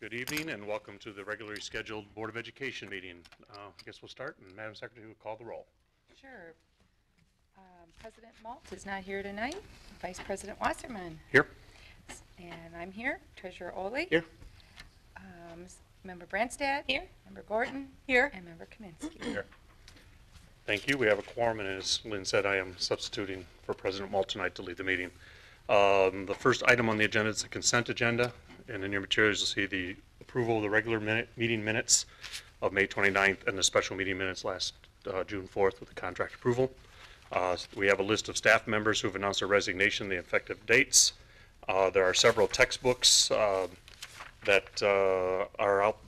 Good evening and welcome to the regularly scheduled Board of Education meeting. Uh, I guess we'll start and Madam Secretary will call the roll. Sure. Um, President Malt is not here tonight. Vice President Wasserman. Here? And I'm here. Treasurer Oley. Here. Um, Member Branstad. Here. Member Gorton. Here. And Member Kaminsky. Here. Thank you. We have a quorum and as Lynn said, I am substituting for President Walt tonight to lead the meeting. Um, The first item on the agenda is the consent agenda and in your materials you'll see the approval of the regular minute, meeting minutes of May 29th and the special meeting minutes last uh, June 4th with the contract approval. Uh, We have a list of staff members who have announced their resignation, the effective dates. Uh, There are several textbooks uh, that uh, are out,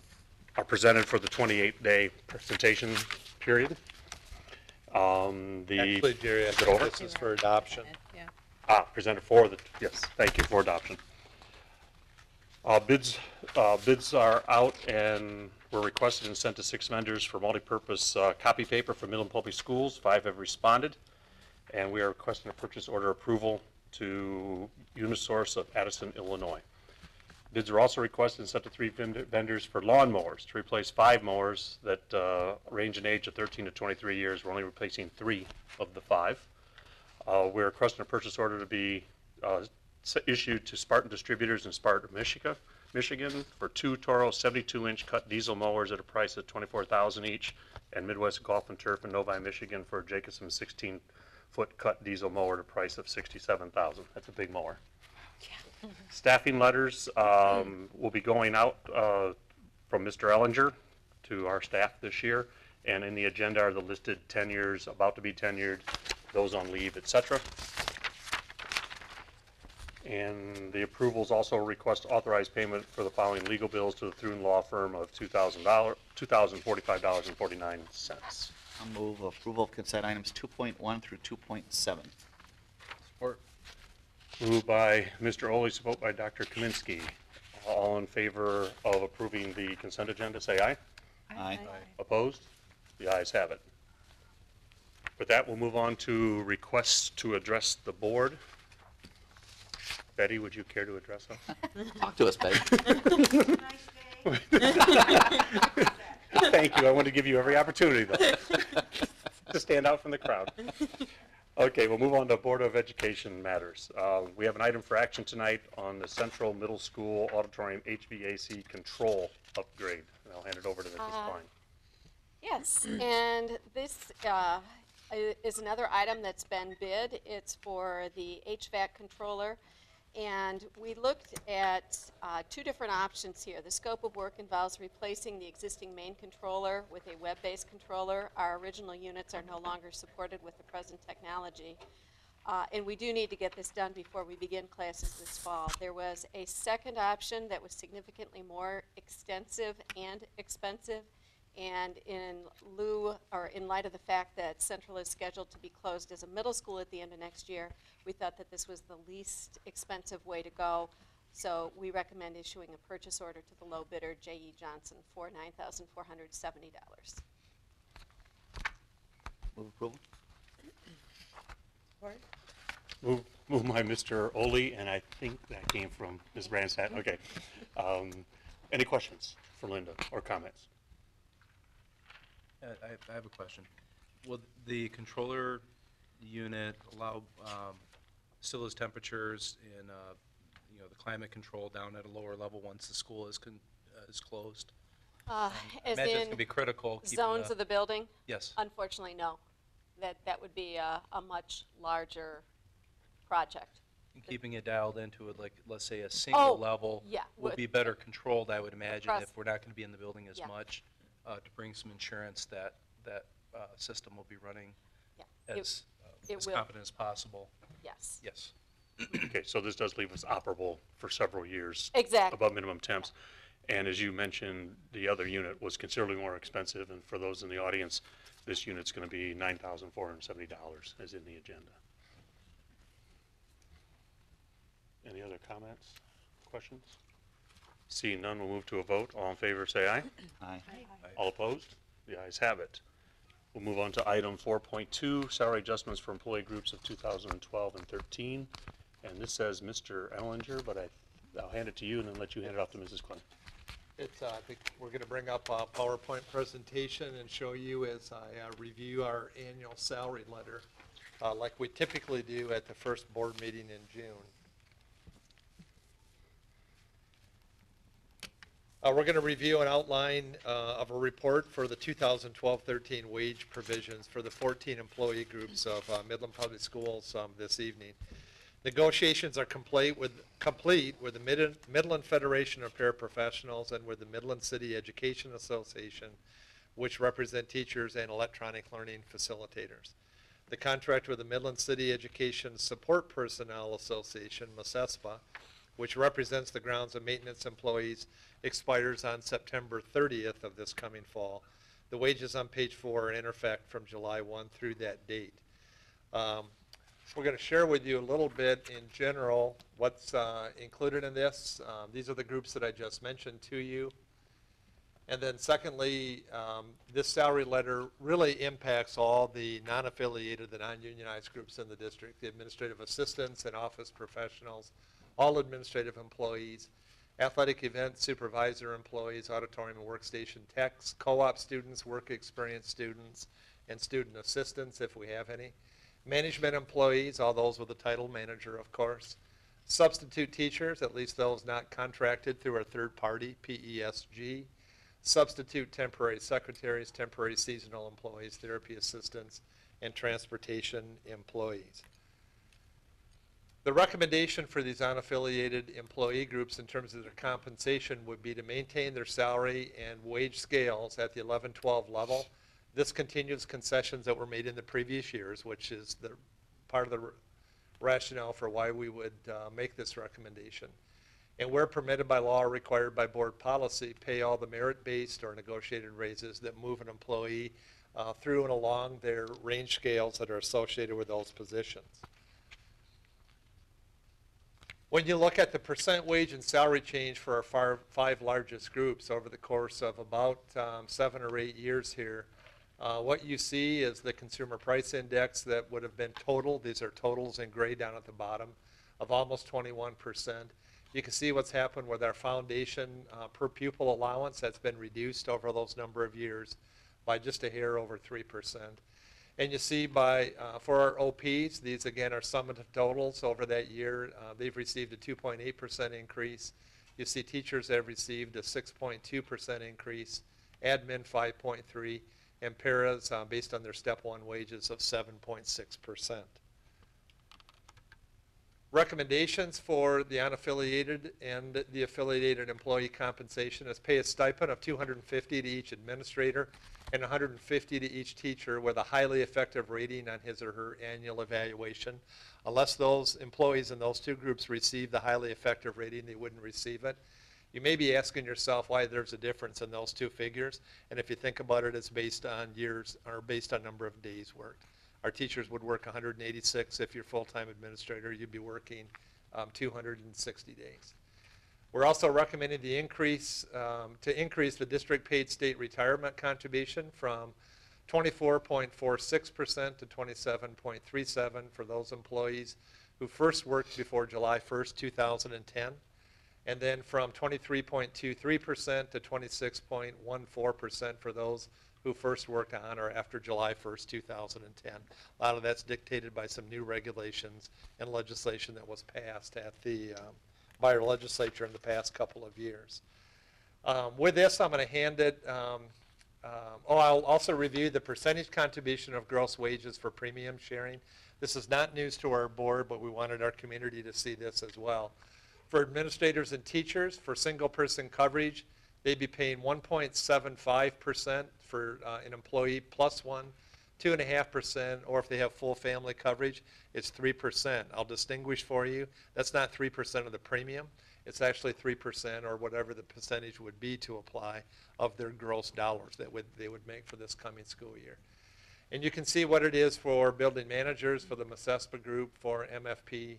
are presented for the 28-day presentation period. Um, The. Actually, Jerry, I think this is for adoption. Yeah. Ah, presented for the, yes, thank you for adoption. Uh, bids, uh, bids are out and were requested and sent to six vendors for multipurpose, uh, copy paper for Midland Public Schools. Five have responded. And we are requesting a purchase order approval to Unisource of Addison, Illinois. Bids are also requested and sent to three vend- vendors for lawn mowers to replace five mowers that, uh, range in age of thirteen to twenty-three years. We're only replacing three of the five. Uh, We're requesting a purchase order to be uh, issued to Spartan Distributors in Sparta, Michigan, Michigan, for two Toro 72-inch cut diesel mowers at a price of 24000 each, and Midwest Golf and Turf in Novi, Michigan, for a Jacobsen 16-foot cut diesel mower at a price of 67000 That's a big mower. Staffing letters um, will be going out uh, from Mr. Ellinger to our staff this year, and in the agenda are the listed tenures, about to be tenured, those on leave, et cetera. And the approvals also request authorized payment for the following legal bills to the Thrun Law Firm of $2,000, $2,045.49. I'll move approval of consent items 2.1 through 2.7. Support. Moved by Mr. Oley, support by Dr. Kaminsky. All in favor of approving the consent agenda, say aye. Aye. Opposed? The ayes have it. With that, we'll move on to requests to address the board. Betty, would you care to address us? Talk to us, Betty. Thank you. I want to give you every opportunity, though, to stand out from the crowd. Okay, we'll move on to Board of Education matters. Uh, We have an item for action tonight on the Central Middle School Auditorium HVAC control upgrade. And I'll hand it over to Mrs. Uh, Klein. Yes, and this uh, is another item that's been bid. It's for the HVAC controller. And we looked at uh, two different options here. The scope of work involves replacing the existing main controller with a web-based controller. Our original units are no longer supported with the present technology. Uh, And we do need to get this done before we begin classes this fall. There was a second option that was significantly more extensive and expensive. And in lieu, or in light of the fact that Central is scheduled to be closed as a middle school at the end of next year, we thought that this was the least expensive way to go. So we recommend issuing a purchase order to the low bidder, J.E. Johnson, for $9,470. Move approval. Move, move by Mr. Oley, and I think that came from Ms. Branstad. Okay. Um, Any questions for Linda or comments? Uh, I have, I have a question. Will the controller unit allow, um, still as temperatures in, uh, you know, the climate control down at a lower level once the school is con, uh, is closed? Uh, As Imagine it's gonna be critical. keeping zones the- of the building? Yes. Unfortunately, no. That, that would be a, a much larger project. And keeping it dialed into it, like, let's say a single level yeah, would would- be better controlled, I would imagine, Across- if we're not gonna be in the building as Yeah. much, uh, to bring some insurance that, that, uh, system will be running Yeah, it- as, uh, it as will. competent as possible. Yes, Yes. Okay, so this does leave us operable for several years. Exactly. Above minimum temps. And as you mentioned, the other unit was considerably more expensive, and for those in the audience, this unit's going to be $9,470 as in the agenda. Any other comments, questions? Seeing none, we'll move to a vote. All in favor, say aye. Aye. All opposed? The ayes have it. We'll move on to item 4.2, salary adjustments for employee groups of 2012 and 13. And this says Mr. Ellinger, but I, I'll hand it to you and then let you hand it off to Mrs. Klein. It's, uh, I think we're going to bring up a PowerPoint presentation and show you as I uh, review our annual salary letter, uh, like we typically do at the first board meeting in June. Uh, We're going to review an outline uh, of a report for the 2012-13 wage provisions for the 14 employee groups of uh, Midland Public Schools um, this evening. Negotiations are complete with, complete with the Mid- Midland Federation of Paraprofessionals and with the Midland City Education Association, which represent teachers and electronic learning facilitators. The contract with the Midland City Education Support Personnel Association, MASESPA, which represents the grounds and maintenance employees, expires on September 30th of this coming fall. The wages on page four are in effect from July 1 through that date. Um, We're going to share with you a little bit in general what's uh, included in this. Um, These are the groups that I just mentioned to you. And then secondly, um, this salary letter really impacts all the non-affiliated, the non-unionized groups in the district, the administrative assistants and office professionals, all administrative employees, athletic event supervisor employees, auditorium and workstation techs, co-op students, work experience students, and student assistants if we have any. Management employees, all those with the title manager, of course. Substitute teachers, at least those not contracted through our third party, PESG. Substitute temporary secretaries, temporary seasonal employees, therapy assistants, and transportation employees. The recommendation for these unaffiliated employee groups in terms of their compensation would be to maintain their salary and wage scales at the 11-12 level. This continues concessions that were made in the previous years, which is the, part of the rationale for why we would uh, make this recommendation. And where permitted by law or required by board policy, pay all the merit-based or negotiated raises that move an employee uh, through and along their range scales that are associated with those positions. When you look at the percent wage and salary change for our five largest groups over the course of about um, seven or eight years here, uh, what you see is the consumer price index that would have been total, these are totals in gray down at the bottom, of almost 21%. You can see what's happened with our foundation uh, per pupil allowance that's been reduced over those number of years by just a hair over 3%. And you see by, uh, for our OPs, these again are summative totals over that year. Uh, They've received a 2.8% increase. You see teachers have received a 6.2% increase, admin 5.3, and paras, uh, based on their step one wages of 7.6%. Recommendations for the unaffiliated and the affiliated employee compensation is pay a stipend of 250 to each administrator and 150 to each teacher with a highly effective rating on his or her annual evaluation. Unless those employees in those two groups receive the highly effective rating, they wouldn't receive it. You may be asking yourself why there's a difference in those two figures, and if you think about it, it's based on years, or based on number of days worked. Our teachers would work 186. If you're full-time administrator, you'd be working um, 260 days. We're also recommending the increase, um, to increase the district-paid state retirement contribution from 24.46% to 27.37 for those employees who first worked before July 1st, 2010, and then from 23.23% to 26.14% for those who first worked on or after July 1st, 2010. A lot of that's dictated by some new regulations and legislation that was passed at the, um, by our legislature in the past couple of years. Um, With this, I'm going to hand it, um, um, oh, I'll also review the percentage contribution of gross wages for premium sharing. This is not news to our board, but we wanted our community to see this as well. For administrators and teachers, for single-person coverage, they'd be paying 1.75% for uh, an employee plus one, 2.5%, or if they have full family coverage, it's 3%. I'll distinguish for you, that's not 3% of the premium. It's actually 3% or whatever the percentage would be to apply of their gross dollars that would, they would make for this coming school year. And you can see what it is for building managers, for the Masespa group, for MFP,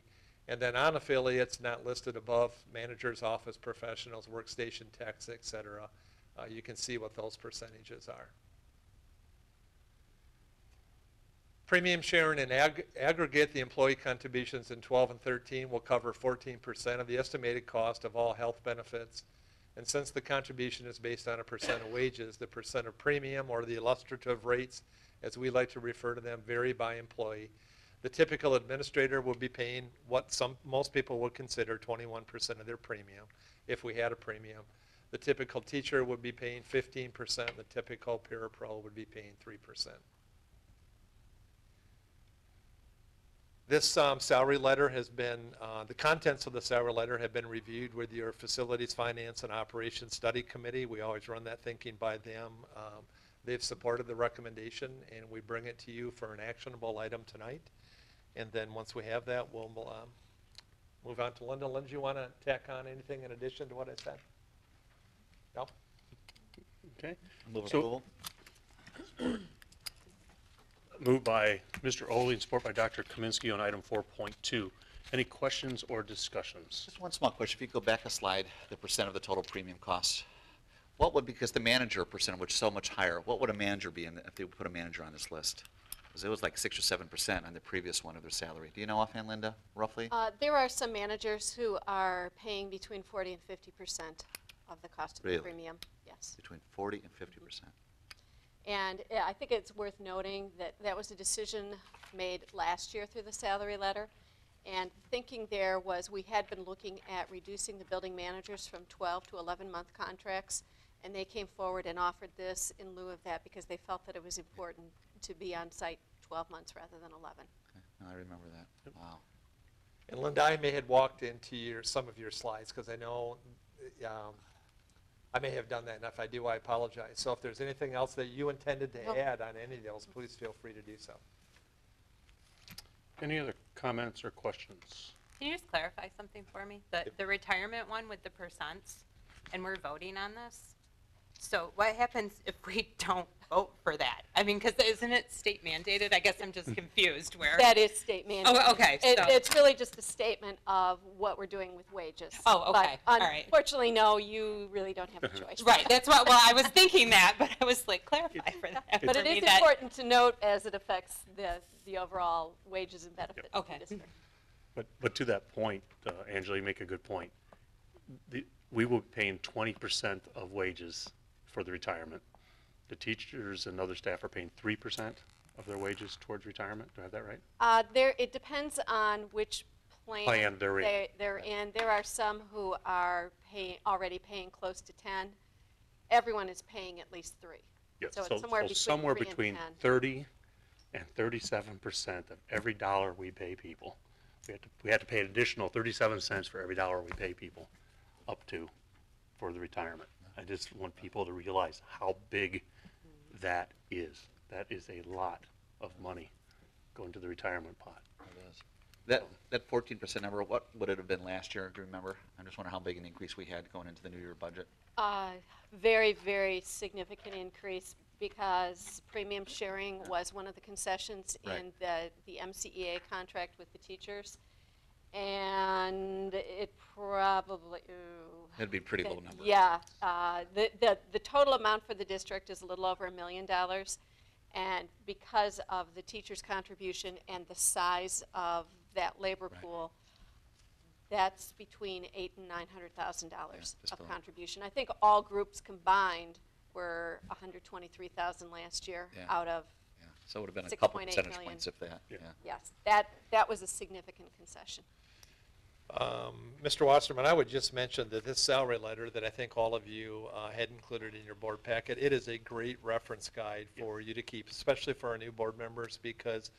and then on affiliates not listed above, managers, office professionals, workstation techs, et cetera. Uh, you can see what those percentages are. Premium sharing in ag aggregate, the employee contributions in 12 and 13 will cover 14% of the estimated cost of all health benefits. And since the contribution is based on a percent of wages, the percent of premium or the illustrative rates, as we like to refer to them, vary by employee. The typical administrator will be paying what some most people would consider 21% of their premium, if we had a premium. The typical teacher would be paying 15%. The typical parapro would be paying 3%. This um, salary letter has been, uh, the contents of the salary letter have been reviewed with your Facilities, Finance, and Operations Study Committee. We always run that thinking by them. Um, They've supported the recommendation, and we bring it to you for an actionable item tonight. And then, once we have that, we'll um, move on to Linda. Linda, you want to tack on anything in addition to what I said? No? Okay. Move So- approval. Moved by Mr. Oley and support by Dr. Kaminsky on item 4.2. Any questions or discussions? Just one small question. If you go back a slide, the percent of the total premium cost. What would, because the manager percent, which is so much higher, what would a manager be in, the- if they put a manager on this list? Because it was like six or seven percent on the previous one of their salary. Do you know offhand, Linda, roughly? Uh, There are some managers who are paying between 40 and 50 percent of the cost of the Really? premium. Yes. Between forty and fifty percent. And I think it's worth noting that that was a decision made last year through the salary letter. And thinking there was, we had been looking at reducing the building managers from 12 to 11-month contracts. And they came forward and offered this in lieu of that because they felt that it was important to be on site 12 months rather than 11. I remember that. Wow. And Linda, I may have walked into your, some of your slides, because I know, um, I may have done that, and if I do, I apologize. So if there's anything else that you intended No. to add on any of those, please feel free to do so. Any other comments or questions? Can you just clarify something for me? The, the retirement one with the percents, and we're voting on this? So what happens if we don't vote for that? I mean, because isn't it state mandated? I guess I'm just confused where. That is state mandated. Oh, okay, It- so- It's really just a statement of what we're doing with wages. Oh, okay, all But right. unfortunately, no, you really don't have a choice. Right, that's what, well, I was thinking that, but I was like, clarify for that. But for it me is that- important to note as it affects the, the overall wages and benefits of Okay. the district. But, but to that point, uh, Angela, you make a good point. The, we will be paying twenty percent of wages for the retirement. The teachers and other staff are paying three percent of their wages towards retirement. Do I have that right? Uh, there, it depends on which plan. Plan they're in. they- They're in. There are some who are paying, already paying close to ten. Everyone is paying at least three. Yes, So it's somewhere between somewhere three and thirty and thirty-seven percent of every dollar we pay people. We have to, we have to pay an additional thirty-seven cents for every dollar we pay people, up to, for the retirement. I just want people to realize how big that is. That is a lot of money going to the retirement pot. That, that fourteen percent number, what would it have been last year? Do you remember? I just wonder how big an increase we had going into the new year budget. Uh, Very, very significant increase because premium sharing was one of the concessions Right. in the, the MCEA contract with the teachers. And it probably, ooh. It'd be a pretty low number. Yeah, uh, the, the, the total amount for the district is a little over a million dollars. And because of the teacher's contribution and the size of that labor Right. pool, that's between eight and nine hundred thousand dollars just of below. contribution. I think all groups combined were a hundred twenty-three thousand last year Yeah. out of, Yeah, So it would have been a couple 6.8 percentage million. points if that, Yeah. yeah. yes, that, that was a significant concession. Um, Mr. Wasserman, I would just mention that this salary letter that I think all of you uh, had included in your board packet, it is a great reference guide for you to keep, especially for our new board members, because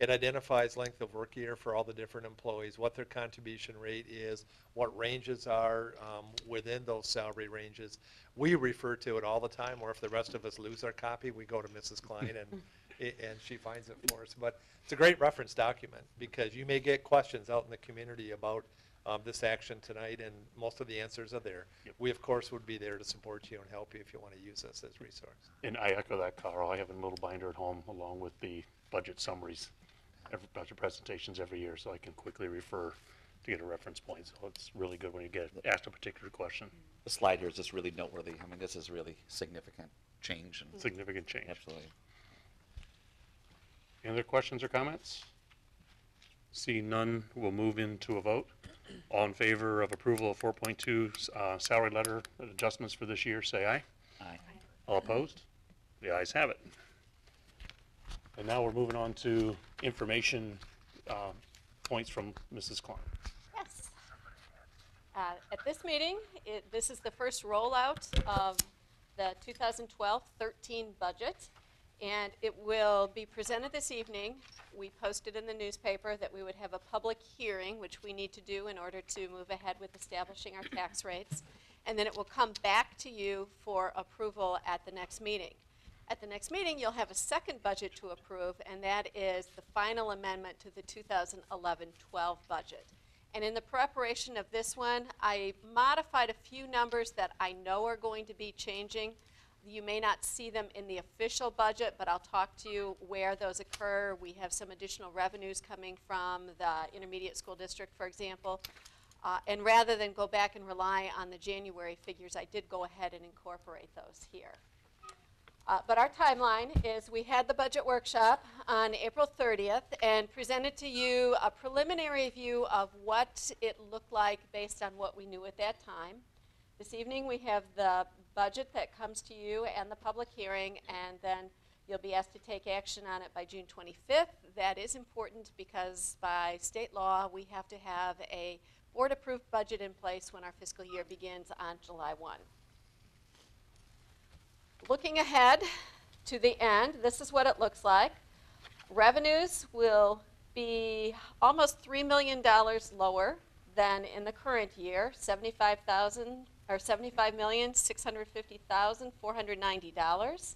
it identifies length of work year for all the different employees, what their contribution rate is, what ranges are um, within those salary ranges. We refer to it all the time, or if the rest of us lose our copy, we go to Mrs. Klein and, and she finds it for us. But it's a great reference document, because you may get questions out in the community about um, this action tonight, and most of the answers are there. Yep. We, of course, would be there to support you and help you if you want to use us as a resource. And I echo that, Carl. I have a little binder at home along with the budget summaries, every, budget presentations every year, so I can quickly refer to get a reference point. So it's really good when you get asked a particular question. The slide here is just really noteworthy. I mean, this is really significant change and Significant change. absolutely. Any other questions or comments? See none, we'll move into a vote. All in favor of approval of 4.2 uh, salary letter adjustments for this year, say aye. Aye. All opposed? The ayes have it. And now we're moving on to information uh, points from Mrs. Klein. Yes. Uh, At this meeting, it, this is the first rollout of the 2012-13 budget, and it will be presented this evening. We posted in the newspaper that we would have a public hearing, which we need to do in order to move ahead with establishing our tax rates, and then it will come back to you for approval at the next meeting. At the next meeting, you'll have a second budget to approve, and that is the final amendment to the 2011-12 budget. And in the preparation of this one, I modified a few numbers that I know are going to be changing. You may not see them in the official budget, but I'll talk to you where those occur. We have some additional revenues coming from the intermediate school district, for example. Uh, and rather than go back and rely on the January figures, I did go ahead and incorporate those here. Uh, But our timeline is, we had the budget workshop on April 30th and presented to you a preliminary view of what it looked like based on what we knew at that time. This evening, we have the budget that comes to you and the public hearing, and then you'll be asked to take action on it by June 25th. That is important because by state law, we have to have a board-approved budget in place when our fiscal year begins on July 1. Looking ahead to the end, this is what it looks like. Revenues will be almost $3 million lower than in the current year, 75,000 or $75,650,490.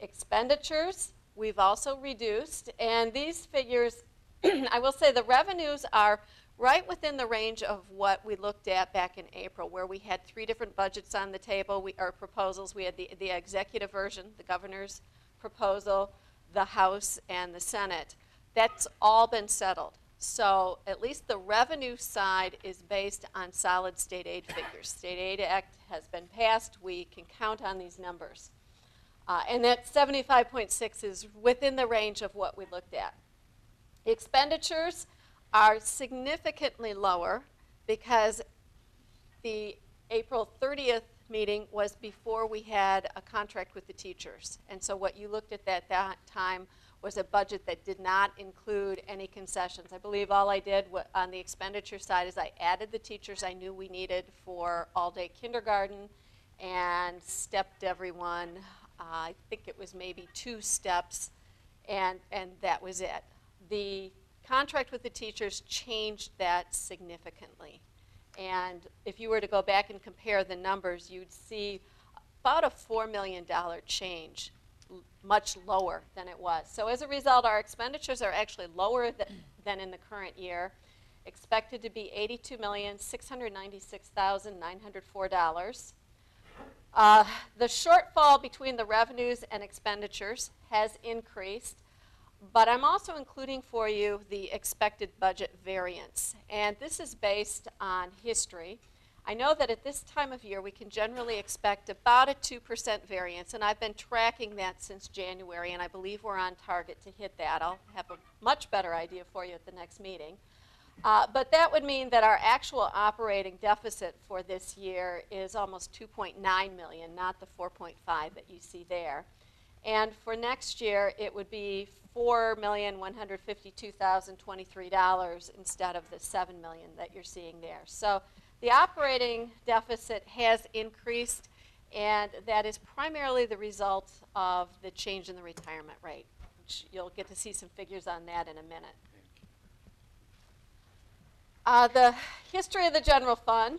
Expenditures, we've also reduced, and these figures, I will say the revenues are right within the range of what we looked at back in April, where we had three different budgets on the table, we, or proposals. We had the, the executive version, the governor's proposal, the House, and the Senate. That's all been settled. So at least the revenue side is based on solid state aid figures. State Aid Act has been passed. We can count on these numbers. Uh, and that 75.6 is within the range of what we looked at. Expenditures are significantly lower because the April 30th meeting was before we had a contract with the teachers. And so what you looked at at that time was a budget that did not include any concessions. I believe all I did on the expenditure side is I added the teachers I knew we needed for all-day kindergarten and stepped everyone. Uh, I think it was maybe two steps, and, and that was it. The contract with the teachers changed that significantly. And if you were to go back and compare the numbers, you'd see about a $4 million change, much lower than it was. So as a result, our expenditures are actually lower th- than in the current year, expected to be $82,696,904. Uh, The shortfall between the revenues and expenditures has increased, but I'm also including for you the expected budget variance. And this is based on history. I know that at this time of year, we can generally expect about a 2% variance, and I've been tracking that since January, and I believe we're on target to hit that. I'll have a much better idea for you at the next meeting. Uh, But that would mean that our actual operating deficit for this year is almost 2.9 million, not the 4.5 that you see there. And for next year, it would be $4,152,023 instead of the 7 million that you're seeing there. So the operating deficit has increased, and that is primarily the result of the change in the retirement rate. which You'll get to see some figures on that in a minute. Uh, the history of the general fund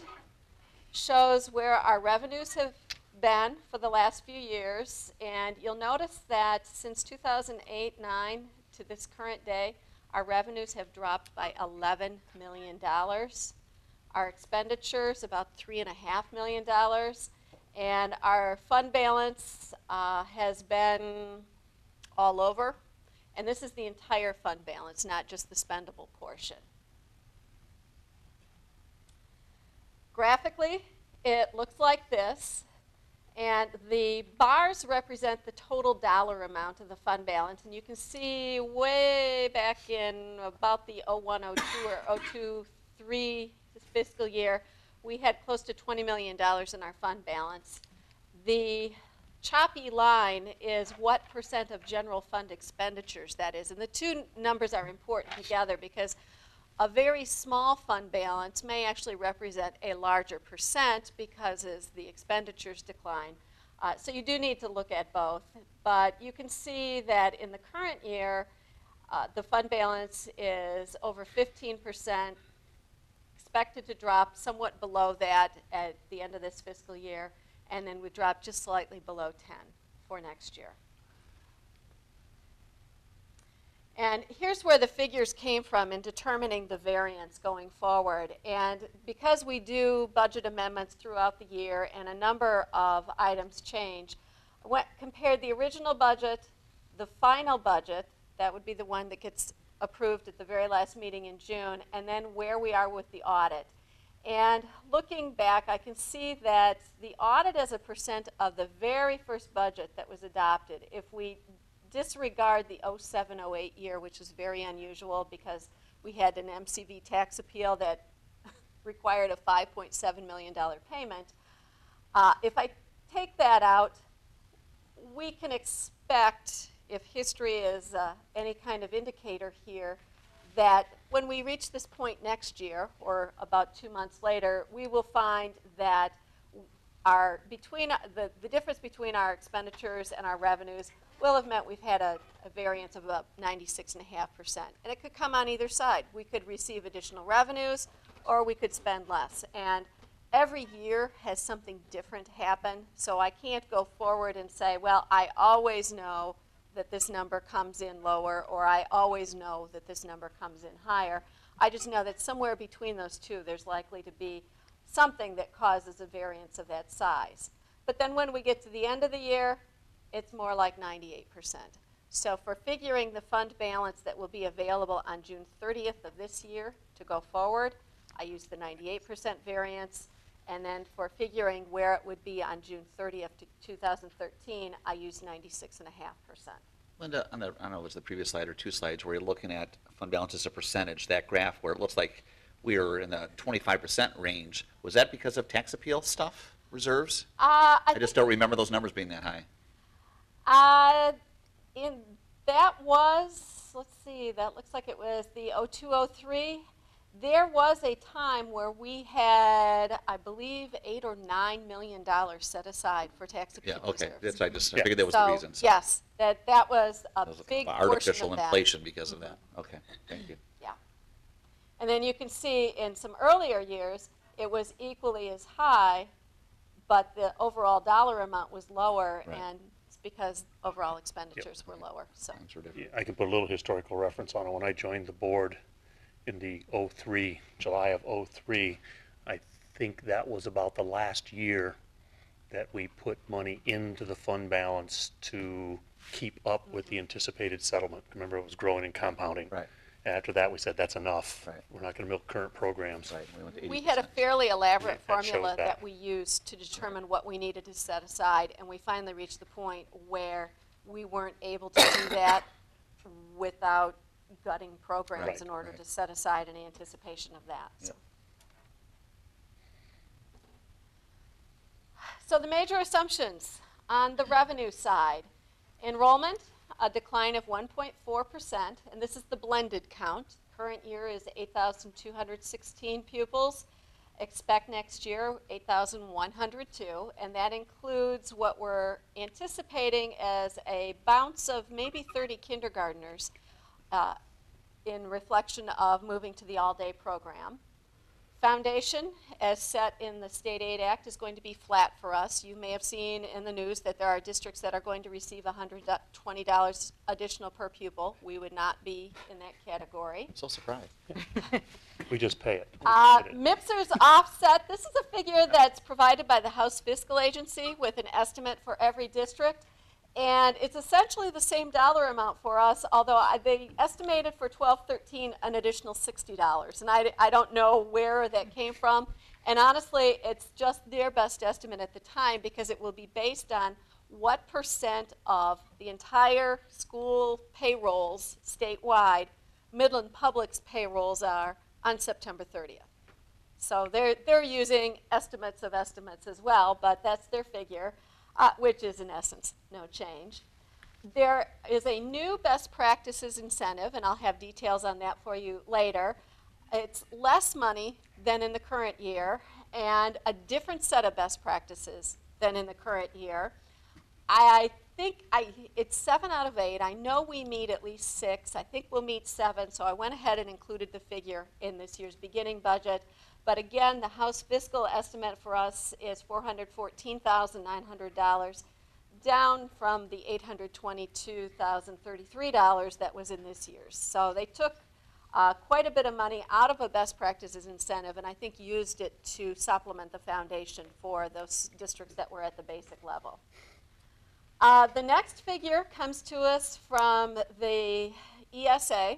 shows where our revenues have been for the last few years, and you'll notice that since 2008 9 to this current day, our revenues have dropped by $11 million. Our expenditures, about $3.5 million, and our fund balance uh, has been all over. And this is the entire fund balance, not just the spendable portion. Graphically, it looks like this. And the bars represent the total dollar amount of the fund balance. And you can see way back in about the 01, 02, or 02, 03 fiscal year, we had close to $20 million in our fund balance. The choppy line is what percent of general fund expenditures that is. And the two numbers are important together because a very small fund balance may actually represent a larger percent because as the expenditures decline. Uh, so you do need to look at both. But you can see that in the current year, uh, the fund balance is over 15%, expected to drop somewhat below that at the end of this fiscal year, and then would drop just slightly below 10 for next year. And here's where the figures came from in determining the variance going forward. And because we do budget amendments throughout the year and a number of items change, what, compared the original budget, the final budget, that would be the one that gets approved at the very last meeting in June, and then where we are with the audit. And looking back, I can see that the audit as a percent of the very first budget that was adopted, if we disregard the 0708 year, which is very unusual because we had an MCV tax appeal that required a $5.7 million payment. Uh, if I take that out, we can expect, if history is uh, any kind of indicator here, that when we reach this point next year, or about two months later, we will find that our between the, the difference between our expenditures and our revenues will have meant we've had a, a variance of about 96.5%. And it could come on either side. We could receive additional revenues or we could spend less. And every year has something different happen. So I can't go forward and say, well, I always know that this number comes in lower or I always know that this number comes in higher. I just know that somewhere between those two, there's likely to be something that causes a variance of that size. But then when we get to the end of the year, it's more like 98%. So for figuring the fund balance that will be available on June 30th of this year to go forward, I use the 98% variance. And then for figuring where it would be on June 30th to 2013, I use 96.5%. Linda, on the, I don't know, it was the previous slide or two slides where you're looking at fund balance as a percentage, that graph where it looks like we are in the 25% range, was that because of tax appeal stuff, reserves? Uh, I I just don't remember those numbers being that high. Uh, in, that was, let's see, that looks like it was the 0203. There was a time where we had, I believe, eight or nine million dollars set aside for tax Yeah, appeal okay, reserves. that's, I just, I Yeah. figured that was so, the reason. so Yes, that, that was a that was big portion Artificial of that. inflation because of that. Mm-hmm. Okay, thank you. Yeah. And then you can see in some earlier years, it was equally as high, but the overall dollar amount was lower, Right. and it's because overall expenditures were lower, so. Times were different. Yeah, I can put a little historical reference on it. When I joined the board in the '03, July of '03, I think that was about the last year that we put money into the fund balance to keep up with the anticipated settlement. Remember, it was growing and compounding. Right. After that, we said, that's enough. Right. We're not going to milk current programs. Right, we went to 80%. We had a fairly elaborate Yeah, that shows formula that. that we used to determine what we needed to set aside, and we finally reached the point where we weren't able to do that without gutting programs Right, in order right. to set aside in anticipation of that. so. Yep. So the major assumptions on the revenue side, enrollment, a decline of 1.4%, and this is the blended count. Current year is 8,216 pupils. Expect next year 8,102, and that includes what we're anticipating as a bounce of maybe 30 kindergartners uh, in reflection of moving to the all-day program. Foundation, as set in the State Aid Act, is going to be flat for us. You may have seen in the news that there are districts that are going to receive $120 additional per pupil. We would not be in that category. I'm so surprised. We just pay it. Uh, Did it. MPSERS offset, this is a figure that's provided by the House Fiscal Agency with an estimate for every district. And it's essentially the same dollar amount for us, although I- they estimated for 12, 13 an additional $60. And I, I don't know where that came from. And honestly, it's just their best estimate at the time because it will be based on what percent of the entire school payrolls statewide Midland Public's payrolls are on September 30th. So they're, they're using estimates of estimates as well, but that's their figure, uh, which is in essence no change. There is a new best practices incentive, and I'll have details on that for you later. It's less money than in the current year and a different set of best practices than in the current year. I think I, it's seven out of eight. I know we meet at least six. I think we'll meet seven, so I went ahead and included the figure in this year's beginning budget. But again, the House fiscal estimate for us is $414,900, down from the $822,033 that was in this year's. So they took uh, quite a bit of money out of a best practices incentive, and I think used it to supplement the foundation for those districts that were at the basic level. Uh, the next figure comes to us from the ESA,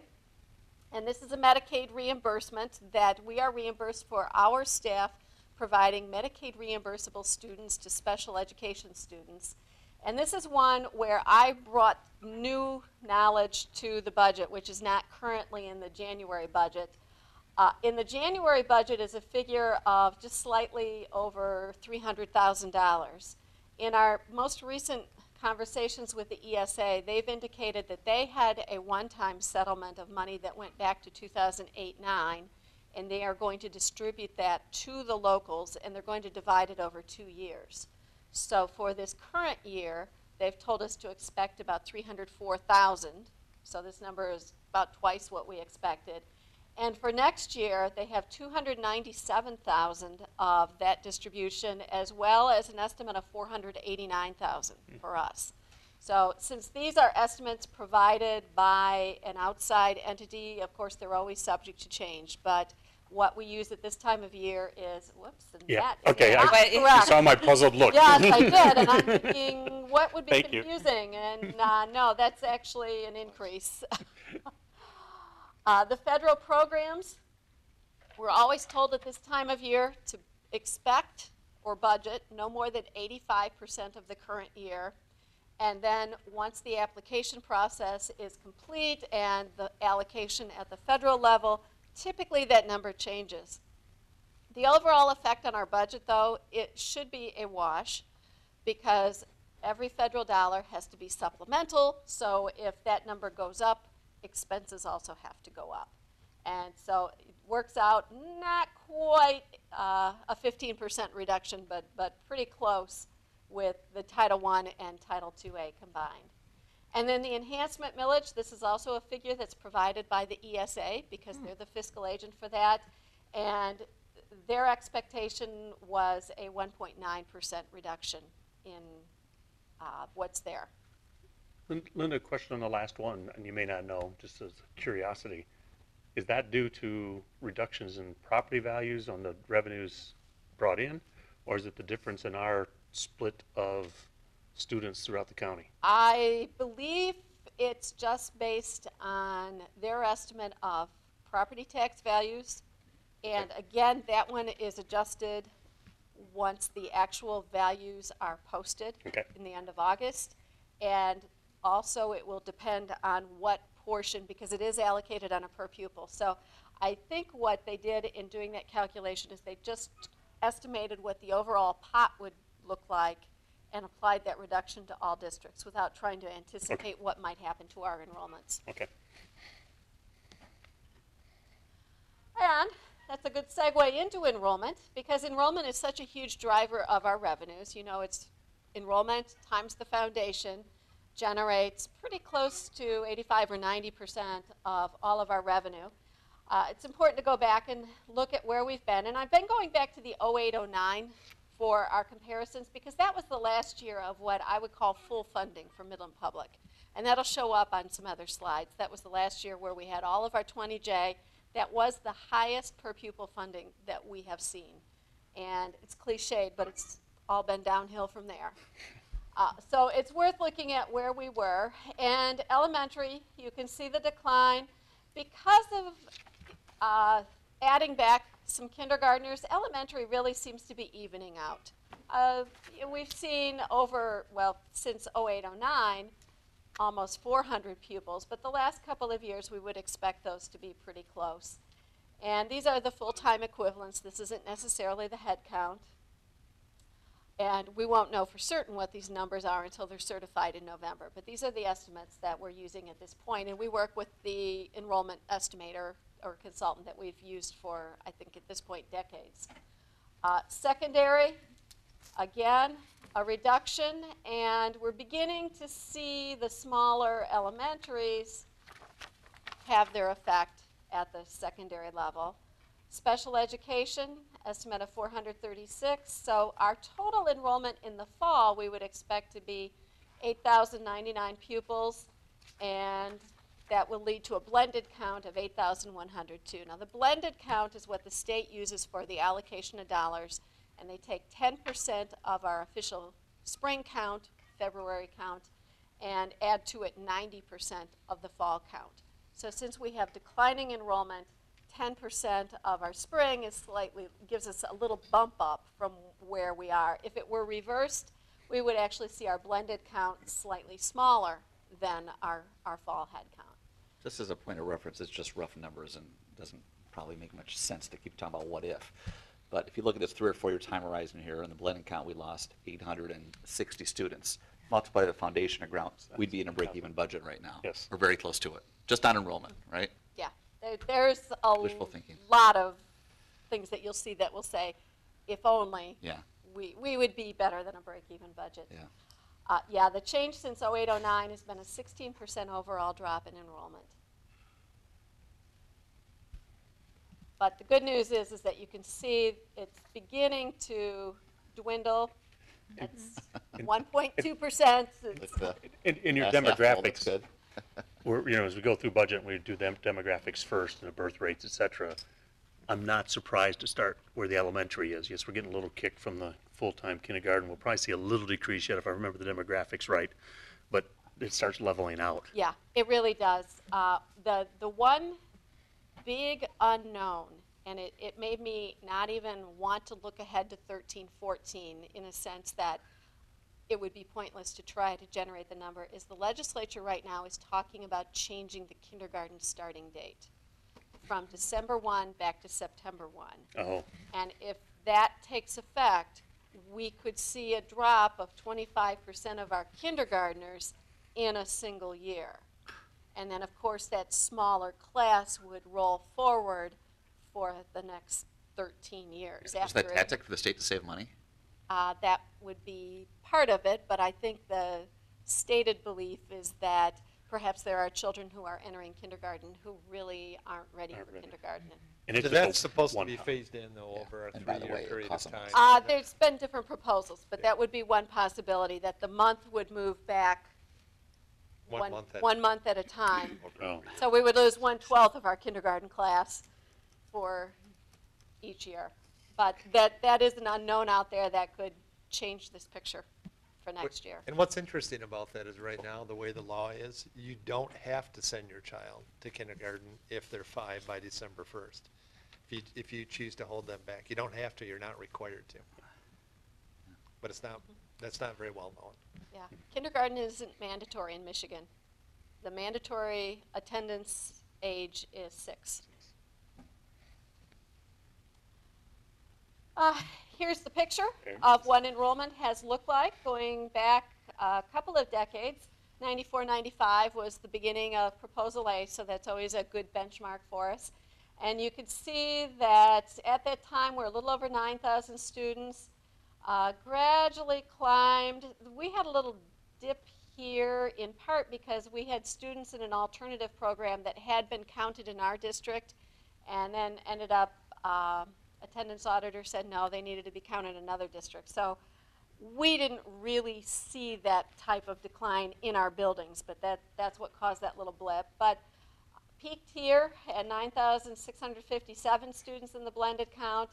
and this is a Medicaid reimbursement that we are reimbursed for our staff providing Medicaid reimbursable students to special education students. And this is one where I brought new knowledge to the budget, which is not currently in the January budget. Uh, in the January budget is a figure of just slightly over $300,000. In our most recent conversations with the ESA, they've indicated that they had a one-time settlement of money that went back to 2008-9, and they are going to distribute that to the locals, and they're going to divide it over two years. So for this current year, they've told us to expect about 304,000. So this number is about twice what we expected. And for next year, they have 297,000 of that distribution, as well as an estimate of 489,000 for us. So since these are estimates provided by an outside entity, of course, they're always subject to change. But what we use at this time of year is, whoops, and Yeah, that is okay, not I- You correct. You saw my puzzled look. Yes, I did, and I'm thinking, what would be Thank you. confusing? And uh, no, that's actually an increase. uh, the federal programs, we're always told at this time of year to expect or budget no more than 85% of the current year. And then, once the application process is complete and the allocation at the federal level, typically that number changes. The overall effect on our budget, though, it should be a wash because every federal dollar has to be supplemental. So if that number goes up, expenses also have to go up. And so it works out not quite uh, a 15% reduction, but, but pretty close with the Title I and Title IIA combined. And then the enhancement millage, this is also a figure that's provided by the ESA because they're the fiscal agent for that. And their expectation was a 1.9% reduction in uh, what's there. Lin- Linda, a question on the last one, and you may not know, just as a curiosity. Is that due to reductions in property values on the revenues brought in? Or is it the difference in our split of students throughout the county? I believe it's just based on their estimate of property tax values. And again, that one is adjusted once the actual values are posted Okay. in the end of August. And also, it will depend on what portion, because it is allocated on a per pupil. So I think what they did in doing that calculation is they just estimated what the overall pot would look like and applied that reduction to all districts without trying to anticipate what might happen to our enrollments. Okay. And that's a good segue into enrollment because enrollment is such a huge driver of our revenues. You know, it's enrollment times the foundation generates pretty close to 85 or 90 percent of all of our revenue. Uh, it's important to go back and look at where we've been. And I've been going back to the 0809 for our comparisons because that was the last year of what I would call full funding for Midland Public. And that'll show up on some other slides. That was the last year where we had all of our 20J. That was the highest per pupil funding that we have seen. And it's cliched, but it's all been downhill from there. Uh, so it's worth looking at where we were. And elementary, you can see the decline. Because of uh, adding back some kindergartners, elementary really seems to be evening out. Uh, we've seen over, well, since 08, 09, almost 400 pupils, but the last couple of years we would expect those to be pretty close. And these are the full-time equivalents. This isn't necessarily the head count. And we won't know for certain what these numbers are until they're certified in November. But these are the estimates that we're using at this point. And we work with the enrollment estimator or consultant that we've used for, I think at this point, decades. Uh, secondary, again, a reduction, and we're beginning to see the smaller elementaries have their effect at the secondary level. Special education, estimate of 436. So our total enrollment in the fall, we would expect to be 8,099 pupils, and that will lead to a blended count of 8,102. Now, the blended count is what the state uses for the allocation of dollars, and they take 10% of our official spring count, February count, and add to it 90% of the fall count. So since we have declining enrollment, 10% of our spring is slightly, gives us a little bump up from where we are. If it were reversed, we would actually see our blended count slightly smaller than our, our fall head count. Just as a point of reference, it's just rough numbers and doesn't probably make much sense to keep talking about what if. But if you look at this three or four-year time horizon here, in the blended count, we lost 860 students. Multiply the foundation or ground, we'd be in a break-even budget right now. Yes. We're very close to it, just on enrollment, right? Yeah, there, there's a Wishful thinking. lot of things that you'll see that will say, if only, Yeah, we, we would be better than a break-even budget. yeah. Uh, yeah, the change since 0809 has been a 16% overall drop in enrollment. But the good news is, is that you can see it's beginning to dwindle. It's 1.2%. With It's, the In, in your glass half full, demographics, that's good. We're, you know, as we go through budget, we do them demographics first and the birth rates, et cetera. I'm not surprised to start where the elementary is. Yes, we're getting a little kick from the full-time kindergarten. We'll probably see a little decrease yet if I remember the demographics right. But it starts leveling out. yeah, it really does. Uh, the, the one big unknown, and it, it made me not even want to look ahead to 13, 14 in a sense that it would be pointless to try to generate the number, is the legislature right now is talking about changing the kindergarten starting date from December 1 back to September 1. Oh, And if that takes effect, we could see a drop of 25% of our kindergartners in a single year. And then, of course, that smaller class would roll forward for the next 13 years. Is that it- tactic for the state to save money? Uh, that would be part of it, but I think the stated belief is that perhaps there are children who are entering kindergarten who really aren't ready Aren't for ready. kindergarten. and it's So just a that's supposed to one be time. phased in though Yeah. over a And by the way, three-year it period of costs them time. less. Uh, there's been different proposals, but that would be one possibility, that the month would move back One month at- one month at a time. Oh, So we would lose one-twelfth of our kindergarten class for each year. But that, that is an unknown out there that could change this picture for next year. And what's interesting about that is right now, the way the law is, you don't have to send your child to kindergarten if they're five by December first. If you, if you choose to hold them back, you don't have to, you're not required to. But it's not, that's not very well known. Yeah, kindergarten isn't mandatory in Michigan. The mandatory attendance age is six. Uh, here's the picture of what enrollment has looked like going back a couple of decades. 94, 95 was the beginning of Proposal A, so that's always a good benchmark for us. And you can see that at that time, we're a little over 9,000 students uh, gradually climbed. We had a little dip here in part because we had students in an alternative program that had been counted in our district and then ended up, uh, attendance auditor said no, they needed to be counted in another district. So we didn't really see that type of decline in our buildings, but that, that's what caused that little blip. But peaked here at 9,657 students in the blended count,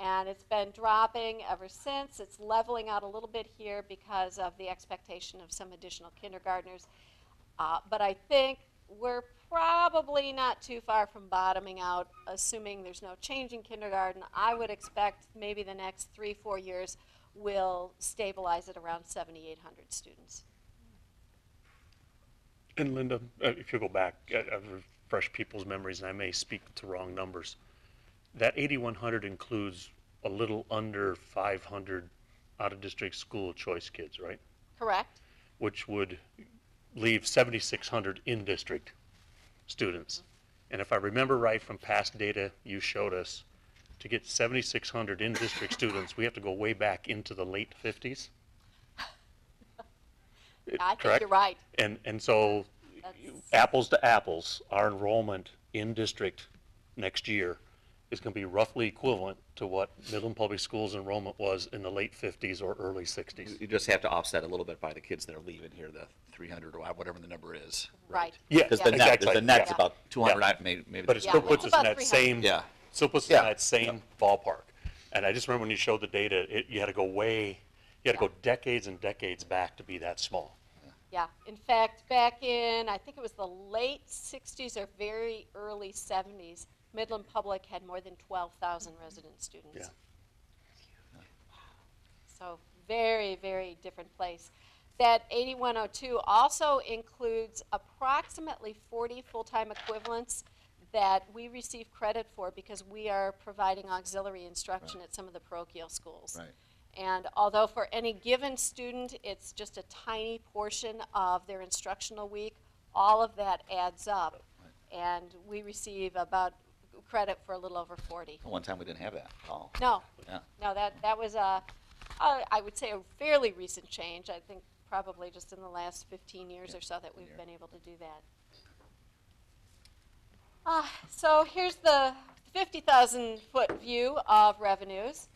and it's been dropping ever since. It's leveling out a little bit here because of the expectation of some additional kindergartners. Uh, but I think we're probably not too far from bottoming out, assuming there's no change in kindergarten. I would expect maybe the next three, four years will stabilize at around 7,800 students. And Linda, uh, if you go back, uh, uh, refresh people's memories, and I may speak to wrong numbers. that 8,100 includes a little under 500 out-of-district school choice kids, right? Correct? Which would leave 7,600 in-district students. And if I remember right from past data you showed us, to get 7,600 in-district students, we have to go way back into the late 50s. I think Correct? you're right. And, and so, That's- apples to apples, our enrollment in district next year is gonna be roughly equivalent to what Midland Public Schools enrollment was in the late fifties or early sixties. you just have to offset a little bit by the kids that are leaving here, the 300 or whatever the number is. Right. Yeah, Because the net, exactly, the net's yeah. about 200, Yeah. I- maybe, maybe. But it still it's puts us in about that 300. same, Yeah. still puts us Yeah. in that same ballpark. And I just remember when you showed the data, it, you had to go way, you had to go decades and decades back to be that small. Yeah, in fact, back in, I think it was the late 60s or very early 70s, Midland Public had more than 12,000 resident students. Yeah. So very, very different place. That 8102 also includes approximately 40 full-time equivalents that we receive credit for because we are providing auxiliary instruction at some of the parochial schools. Right. And although for any given student, it's just a tiny portion of their instructional week, all of that adds up. And we receive about credit for a little over 40. One time we didn't have that at all. No, Yeah. no, that, that was a, a- I would say a fairly recent change. I think probably just in the last 15 years or so that we've year. been able to do that. Ah, so here's the 50,000 foot view of revenues.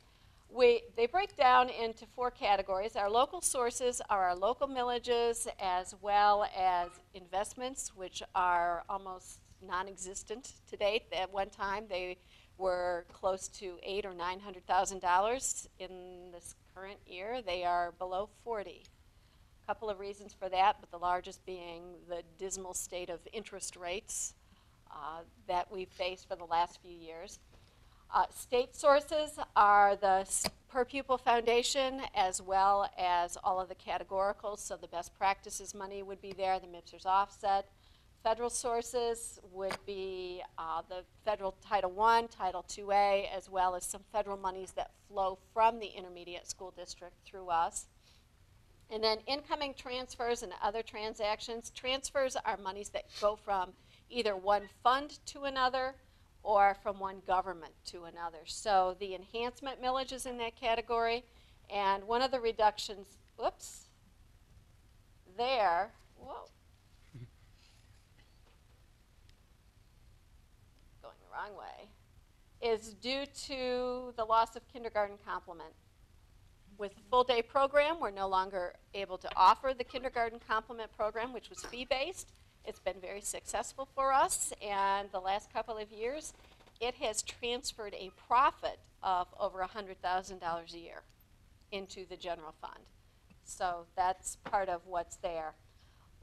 We, they break down into four categories. Our local sources are our local millages as well as investments, which are almost non-existent to date. At one time, they were close to eight or nine hundred thousand dollars. In this current year, they are below forty. A Couple of reasons for that, but the largest being the dismal state of interest rates uh, that we've faced for the last few years. Uh, State sources are the per pupil foundation as well as all of the categoricals, so the best practices money would be there, the MPSERS offset. Federal sources would be uh, the federal Title I, Title IIA, as well as some federal monies that flow from the intermediate school district through us. And then incoming transfers and other transactions. Transfers are monies that go from either one fund to another or from one government to another. So the enhancement millage is in that category. And one of the reductions, whoops, there, whoa. Going the wrong way, is due to the loss of kindergarten complement. With the full-day program, we're no longer able to offer the kindergarten complement program, which was fee-based. It's been very successful for us, and the last couple of years, it has transferred a profit of over $100,000 a year into the general fund. So that's part of what's there.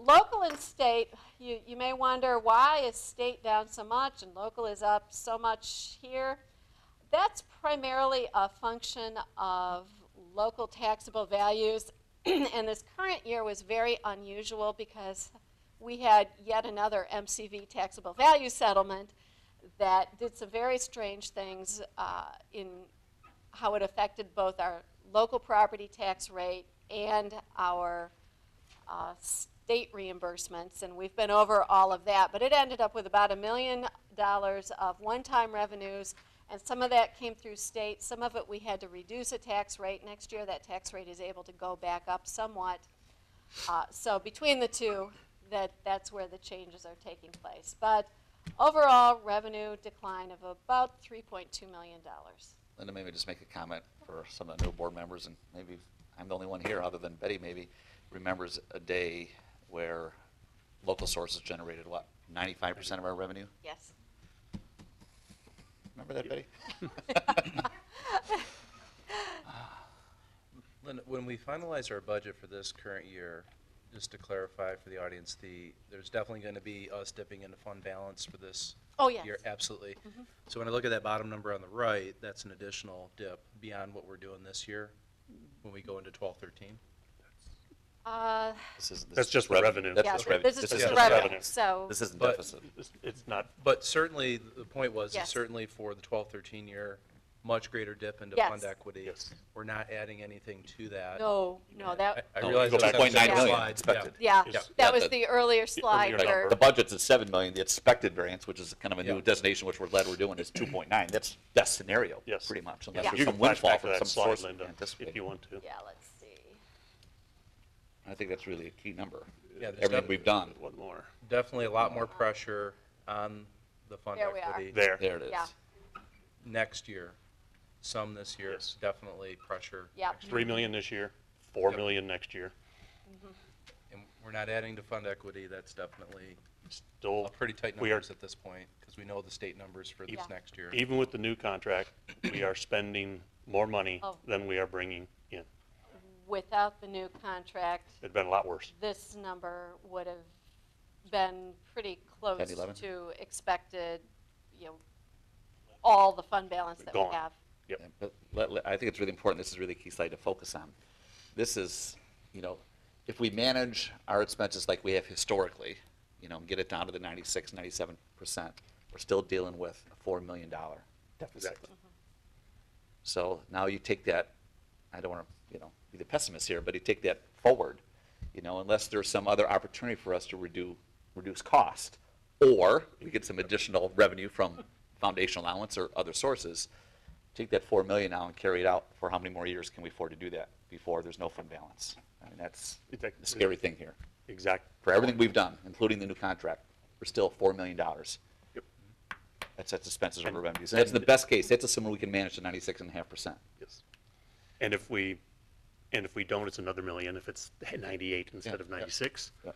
Local and state, you, you may wonder, why is state down so much and local is up so much here? That's primarily a function of local taxable values. and this current year was very unusual because we had yet another MCV taxable value settlement that did some very strange things uh, in how it affected both our local property tax rate and our uh, state reimbursements, and we've been over all of that. But it ended up with about a million dollars of one-time revenues, and some of that came through state. Some of it we had to reduce a tax rate. Next year, that tax rate is able to go back up somewhat. Uh, so between the two, that that's where the changes are taking place. But overall, revenue decline of about 3.2 million dollars. Linda, maybe just make a comment for some of the new board members, and maybe I'm the only one here, other than Betty maybe, remembers a day where local sources generated what, 95% of our revenue? Yes. Remember that, Betty? Linda, when we finalize our budget for this current year, just to clarify for the audience, the, there's definitely going to be us dipping into fund balance for this Oh, yes. year, absolutely. Mm-hmm. So when I look at that bottom number on the right, that's an additional dip beyond what we're doing this year when we go into twelve, thirteen. Uh, This is- this That's is just the revenue. That's yeah, just revenue. this is This just revenue, revenue. so. This isn't But- deficit. It's- It's not, But certainly, the point was, is Yes. certainly for the 12, 13 year, much greater dip into Yes. fund equity. Yes. We're not adding anything to that. No, no, I that, I No, realize go that's back on to the 2.9 second million slide, expected. yeah, Yeah. that Yeah, was the- the earlier slide number. where, The budget's at seven million, the expected variance, which is kind of a new Yeah. designation, which we're glad we're doing, is two point nine. That's best scenario, Yes. pretty much, Yeah. unless you there's can some flash windfall back to from that some slide, source Linda, if anticipated. you want to. yeah, let's see. I think that's really a key number. Yeah, there's Everything def- we've done, One more. Definitely a lot more pressure on the fund There we are. equity. There. there it is. Yeah. Next year, some this year, Yes. definitely pressure. Yep. Three million this year, four Yep. million next year. Mm-hmm. And we're not adding to fund equity, that's definitely Still, a pretty tight we are- numbers at this point, because we know the state numbers for this Yeah. next year. even with the new contract, we are spending more money Oh. than we are bringing in. Without the new contract, It'd been a lot worse. this number would have been pretty close 11? to expected, you know, all the fund balance that we Gone. have. Yep. Yeah, But let, let- I think it's really important, this is really a key slide to focus on. This is, you know, if we manage our expenses like we have historically, you know, and get it down to the 96, 97 percent, we're still dealing with a $4 million deficit. Exactly. Mm-hmm. So now you take that, I don't want to, you know, be the pessimist here, but you take that forward, you know, unless there's some other opportunity for us to reduce, reduce cost, or we get some additional revenue from foundation allowance or other sources, take that four million now and carry it out for how many more years can we afford to do that before there's no fund balance? I mean, that's the scary thing here. Exactly. For everything we've done, including the new contract, we're still four million dollars. Yep. That's, that's expenses over revenues. And that's the best case. That's assuming we can manage the ninety-six and a half percent. Yes. And if we, and if we don't, it's another million if it's ninety-eight instead Yeah, of yeah. ninety-six. Yeah.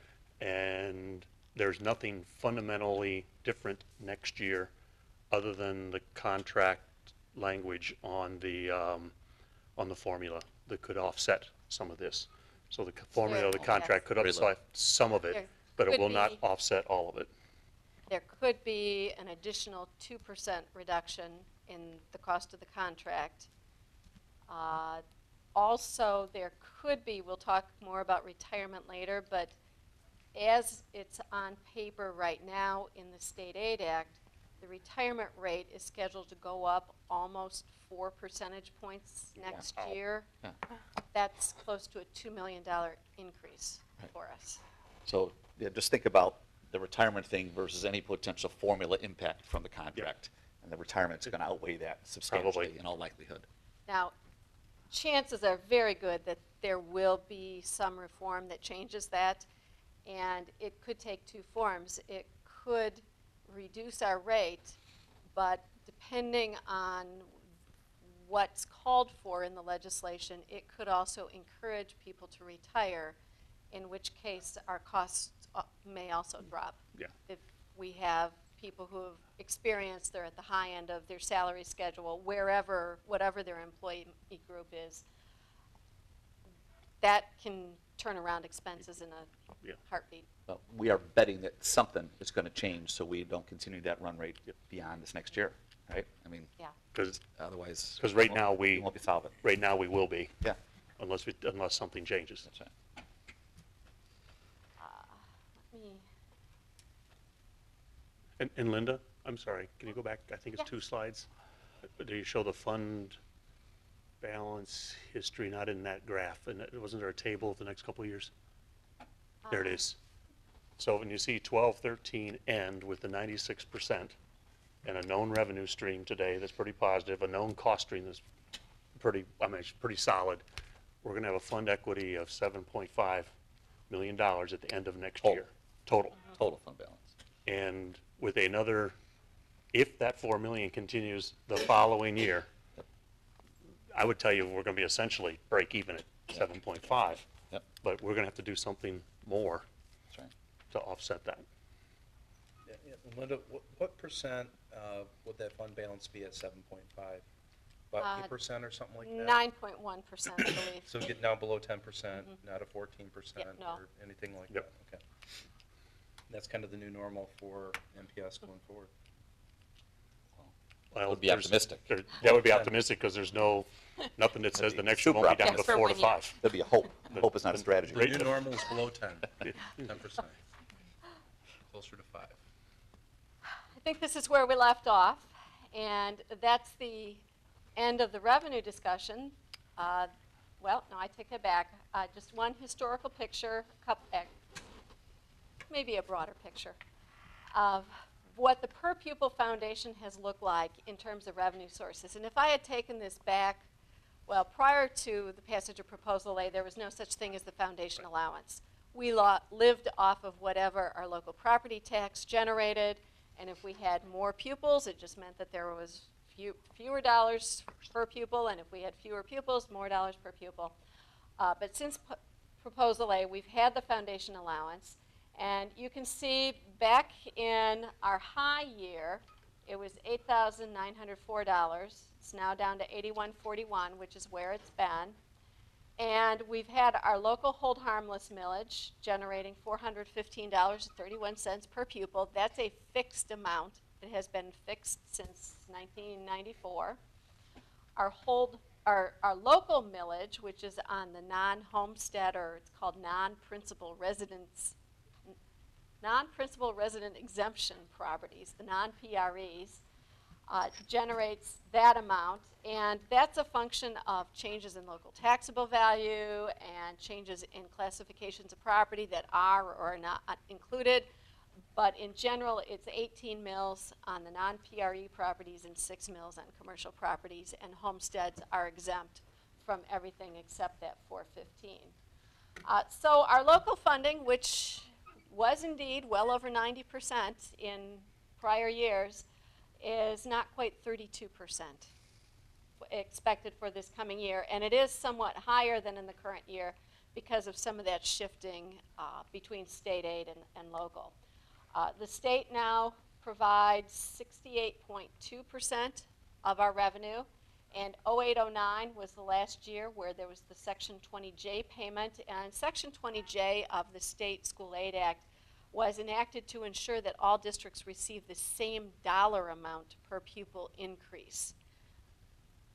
And there's nothing fundamentally different next year other than the contract language on the, um, on the formula that could offset some of this. So the c- formula of the Yes. contract could Very low. offset some of There it, but it could will not be- offset all of it. There could be an additional two percent reduction in the cost of the contract. Uh, Also, there could be, we'll talk more about retirement later, but as it's on paper right now in the State Aid Act, the retirement rate is scheduled to go up almost four percentage points next Wow. year. Yeah. That's close to a two million dollar increase Right. for us. So, yeah, just think about the retirement thing versus any potential formula impact from the contract. And the retirement's gonna outweigh that substantially Probably. in all likelihood. Now, chances are very good that there will be some reform that changes that, and it could take two forms. It could reduce our rate, but depending on what's called for in the legislation, it could also encourage people to retire, in which case our costs uh, may also drop Yeah. if we have people who have experienced, they're at the high end of their salary schedule, wherever, whatever their employee group is, that can turn around expenses in a Yeah. heartbeat. But we are betting that something is gonna change, so we don't continue that run rate beyond this next year, right? I mean, Yeah. Because, otherwise. because right won't- now we, won't be solvent. right now we will be, Yeah, unless we, unless something changes. that's right. Let me- And, and Linda, I'm sorry, can you go back, I think it's Yeah. two slides? Do you show the fund balance history, not in that graph, and it- wasn't there a table of the next couple of years? There it uh. So when you see 12, 13 end with the ninety-six percent and a known revenue stream today that's pretty positive, a known cost stream that's pretty, I mean, it's pretty solid, we're gonna have a fund equity of seven point five million dollars at the end of next Total. year, total. Total fund balance. And with another, if that four million continues the following year, I would tell you, we're gonna be essentially break even at seven point five. Yep. But we're gonna have to do something more That's right. to offset that. Yeah, yeah. And Linda, what, what percent, uh, would that fund balance be at seven point five? About Uh, eight percent or something like that? Nine point one percent, I believe. So getting down below ten percent, not a fourteen percent Mm-hmm. no. or anything like that, Yep. okay. That's kind of the new normal for MPS going forward. Well, Would be there's- optimistic. there- That would be optimistic, because there's no, nothing that says the next year won't be down to Super four to optimistic. five. That'd be a hope. Hope is not a strategy. The new normal is below 10, 10%. Closer to 5. I think this is where we left off, and that's the end of the revenue discussion. Uh, Well, no, I take that back. Uh, Just one historical picture, coup- eh, maybe a broader picture, of what the per pupil foundation has looked like in terms of revenue sources. And if I had taken this back, well, prior to the passage of Proposal A, there was no such thing as the foundation allowance. We lived off of whatever our local property tax generated, and if we had more pupils, it just meant that there was few, fewer dollars per pupil, and if we had fewer pupils, more dollars per pupil. Uh, but since Proposal A, we've had the foundation allowance, and you can see back in our high year, it was eight thousand nine hundred four dollars. It's now down to eighty-one forty-one, which is where it's been. And we've had our local hold harmless millage generating four hundred fifteen dollars and thirty-one cents per pupil. That's a fixed amount. It has been fixed since nineteen ninety-four. Our hold, our, our local millage, which is on the non-homestead, or it's called non-principal residence, non-principal resident exemption properties, the non-PREs, uh, generates that amount, and that's a function of changes in local taxable value and changes in classifications of property that are or are not included. But in general, it's 18 mills on the non-PRE properties and 6 mills on commercial properties, and homesteads are exempt from everything except that 415. Uh, So our local funding, which was indeed well over 90% in prior years, is not quite 32% expected for this coming year, and it is somewhat higher than in the current year because of some of that shifting uh, between state aid and, and local. Uh, the state now provides 68.2% of our revenue, and 0809 was the last year where there was the Section 20J payment, and Section 20J of the State School Aid Act was enacted to ensure that all districts receive the same dollar amount per pupil increase.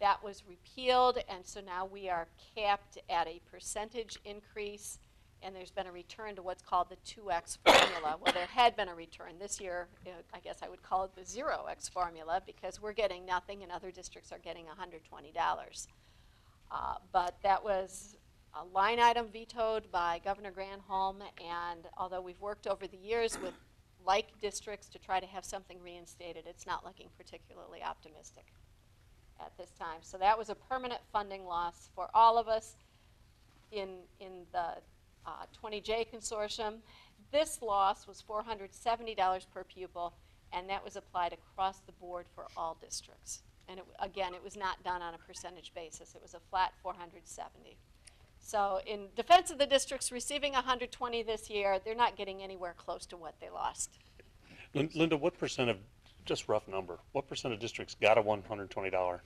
That was repealed, and so now we are capped at a percentage increase, and there's been a return to what's called the 2x formula. Well, there had been a return. This year, uh, I guess I would call it the 0x formula because we're getting nothing and other districts are getting $120. Uh, But that was a line item vetoed by Governor Granholm, and although we've worked over the years with like districts to try to have something reinstated, it's not looking particularly optimistic at this time. So that was a permanent funding loss for all of us in, in the uh, 20J consortium. This loss was $470 per pupil, and that was applied across the board for all districts. And it, again, it was not done on a percentage basis. It was a flat 470. So in defense of the districts receiving 120 this year, they're not getting anywhere close to what they lost. Linda, what percent of, just rough number, what percent of districts got a one hundred and twenty dollar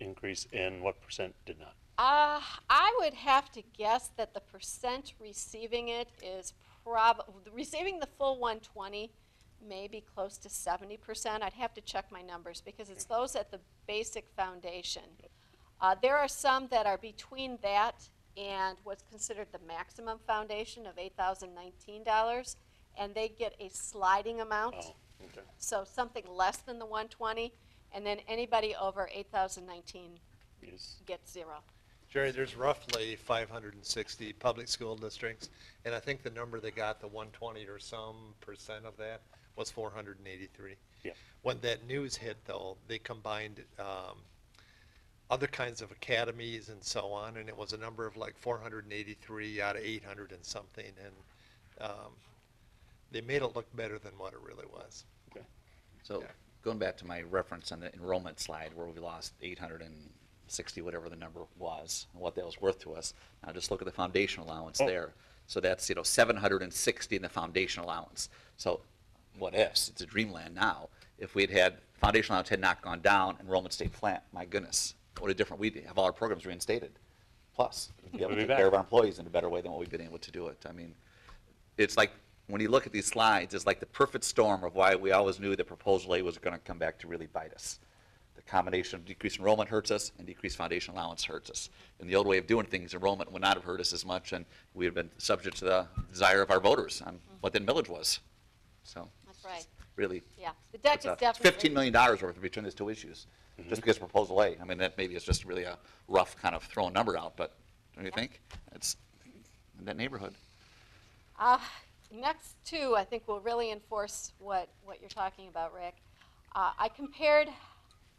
increase and what percent did not? Uh, I would have to guess that the percent receiving it is probably receiving the full 120 may be close to 70%. I'd have to check my numbers because it's those at the basic foundation. Uh, there are some that are between that and what's considered the maximum foundation of $8,019, and they get a sliding amount. Oh, okay. So something less than the 120, and then anybody over 8,019 Is- gets zero. Jerry, there's roughly 560 public school districts, and I think the number they got, the 120 or some percent of that, was 483. Yeah. When that news hit, though, they combined um, other kinds of academies and so on, and it was a number of like 483 out of 800 and something, and um, they made it look better than what it really was. Okay. So Yeah. going back to my reference on the enrollment slide where we lost 860, whatever the number was, and what that was worth to us. Now just look at the foundation allowance Oh. there. So that's, you know, 760 in the foundation allowance. So what ifs? It's a dreamland now. If we had had, foundation allowance had not gone down, enrollment stayed flat, my goodness, what a different, we'd have all our programs reinstated. Plus, be able to be take care of our employees in a better way than what we've been able to do it. I mean, it's like, when you look at these slides, it's like the perfect storm of why we always knew that Proposal A was going to come back to really bite us. Combination of decreased enrollment hurts us and decreased foundation allowance hurts us. In the old way of doing things, enrollment would not have hurt us as much, and we would have been subject to the desire of our voters on what the millage was. So, That's right, really, yeah. The deck is definitely. fifteen million dollars worth between these two issues, just because of proposal A. I mean, that maybe is just really a rough kind of throwing number out, but don't you Yeah. think? It's in that neighborhood. Uh, next two, I think will really enforce what, what you're talking about, Rick. Uh, I compared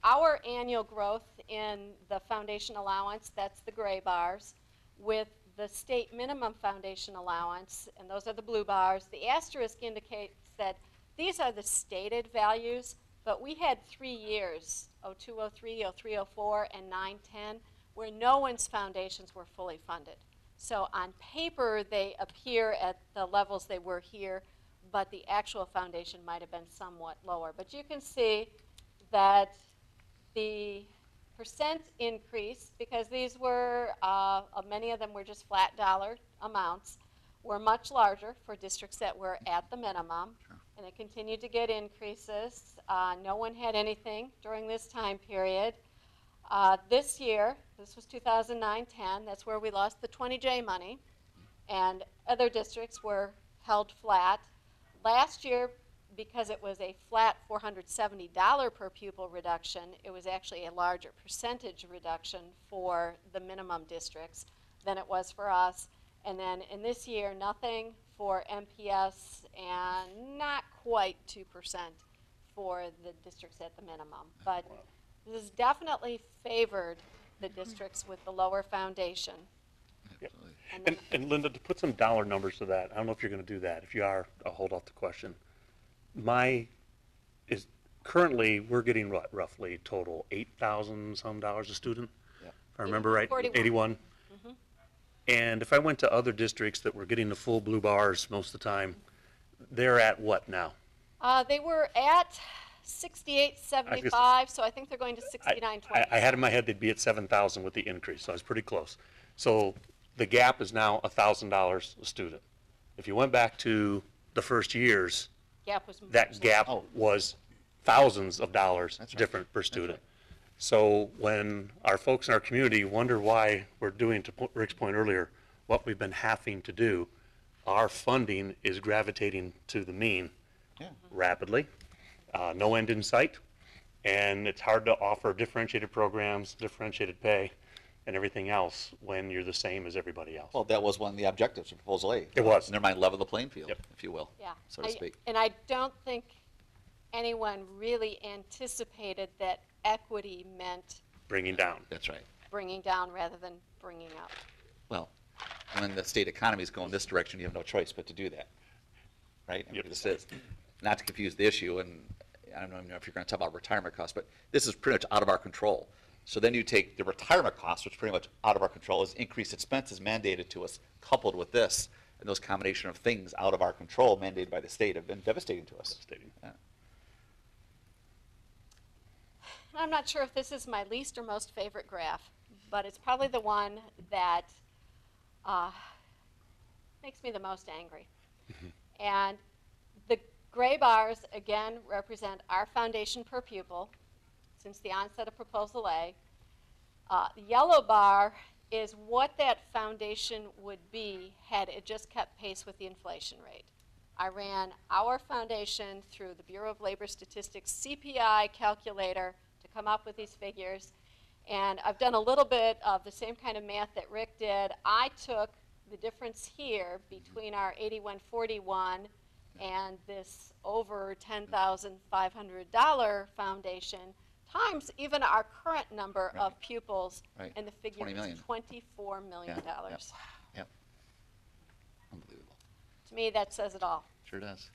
our annual growth in the foundation allowance, that's the gray bars, with the state minimum foundation allowance, and those are the blue bars. The asterisk indicates that these are the stated values, but we had three years, 02, 03, 03, 04, and 910, where no one's foundations were fully funded. So on paper, they appear at the levels they were here, but the actual foundation might have been somewhat lower. But you can see that the percent increase, because these were, uh, uh, many of them were just flat dollar amounts, were much larger for districts that were at the minimum. And it continued to get increases. Uh, no one had anything during this time period. Uh, this year, this was 2009-10, that's where we lost the 20J money, and other districts were held flat. Last year, because it was a flat $470 per pupil reduction, it was actually a larger percentage reduction for the minimum districts than it was for us. And then in this year, nothing for MPS and not quite 2% for the districts at the minimum. But this definitely favored the mm-hmm. districts with the lower foundation. Absolutely. And And, and Linda, to put some dollar numbers to that, I don't know if you're gonna do that. If you are, I'll hold off the question. My, is, currently, we're getting what, roughly total eight thousand some dollars a student? Yep. If I remember right, 41. eighty-one? And if I went to other districts that were getting the full blue bars most of the time, they're at what now? uh, they were at 68.75, so I think they're going to I- 69.20. I, I had in my head they'd be at seven thousand with the increase, so I was pretty close. So the gap is now a thousand dollars a student. If you went back to the first years, Gap was much that gap Oh. was thousands of dollars That's right. different per student. So when our folks in our community wonder why we're doing, to po- Rick's point earlier, what we've been having to do, our funding is gravitating to the mean Yeah. rapidly, uh, no end in sight, and it's hard to offer differentiated programs, differentiated pay, and everything else when you're the same as everybody else. Well, that was one of the objectives of proposal A. It was. Never mind level of the playing field, Yep. if you will, Yeah. so to I- speak. And I don't think anyone really anticipated that equity meant Bringing down. That's right. bringing down rather than bringing up. Well, when the state economy is going this direction, you have no choice but to do that, right? I mean, Yep. This is, not to confuse the issue, and I don't know if you're going to talk about retirement costs, but this is pretty much out of our control. So then you take the retirement costs, which is pretty much out of our control is increased expenses mandated to us, coupled with this, and those combination of things out of our control mandated by the state have been devastating to us. Devastating. Yeah. I'm not sure if this is my least or most favorite graph, but it's probably the one that uh, makes me the most angry. And the gray bars, again, represent our foundation per pupil since the onset of Proposal A. Uh, the yellow bar is what that foundation would be had it just kept pace with the inflation rate. I ran our foundation through the Bureau of Labor Statistics CPI calculator to come up with these figures. And I've done a little bit of the same kind of math that Rick did. I took the difference here between our 8141 and this over $10,500 foundation times even our current number of pupils, Right. and the figure 20 million. is $24 million. Yeah, yep, Yep. Unbelievable. To me, that says it all. Sure does.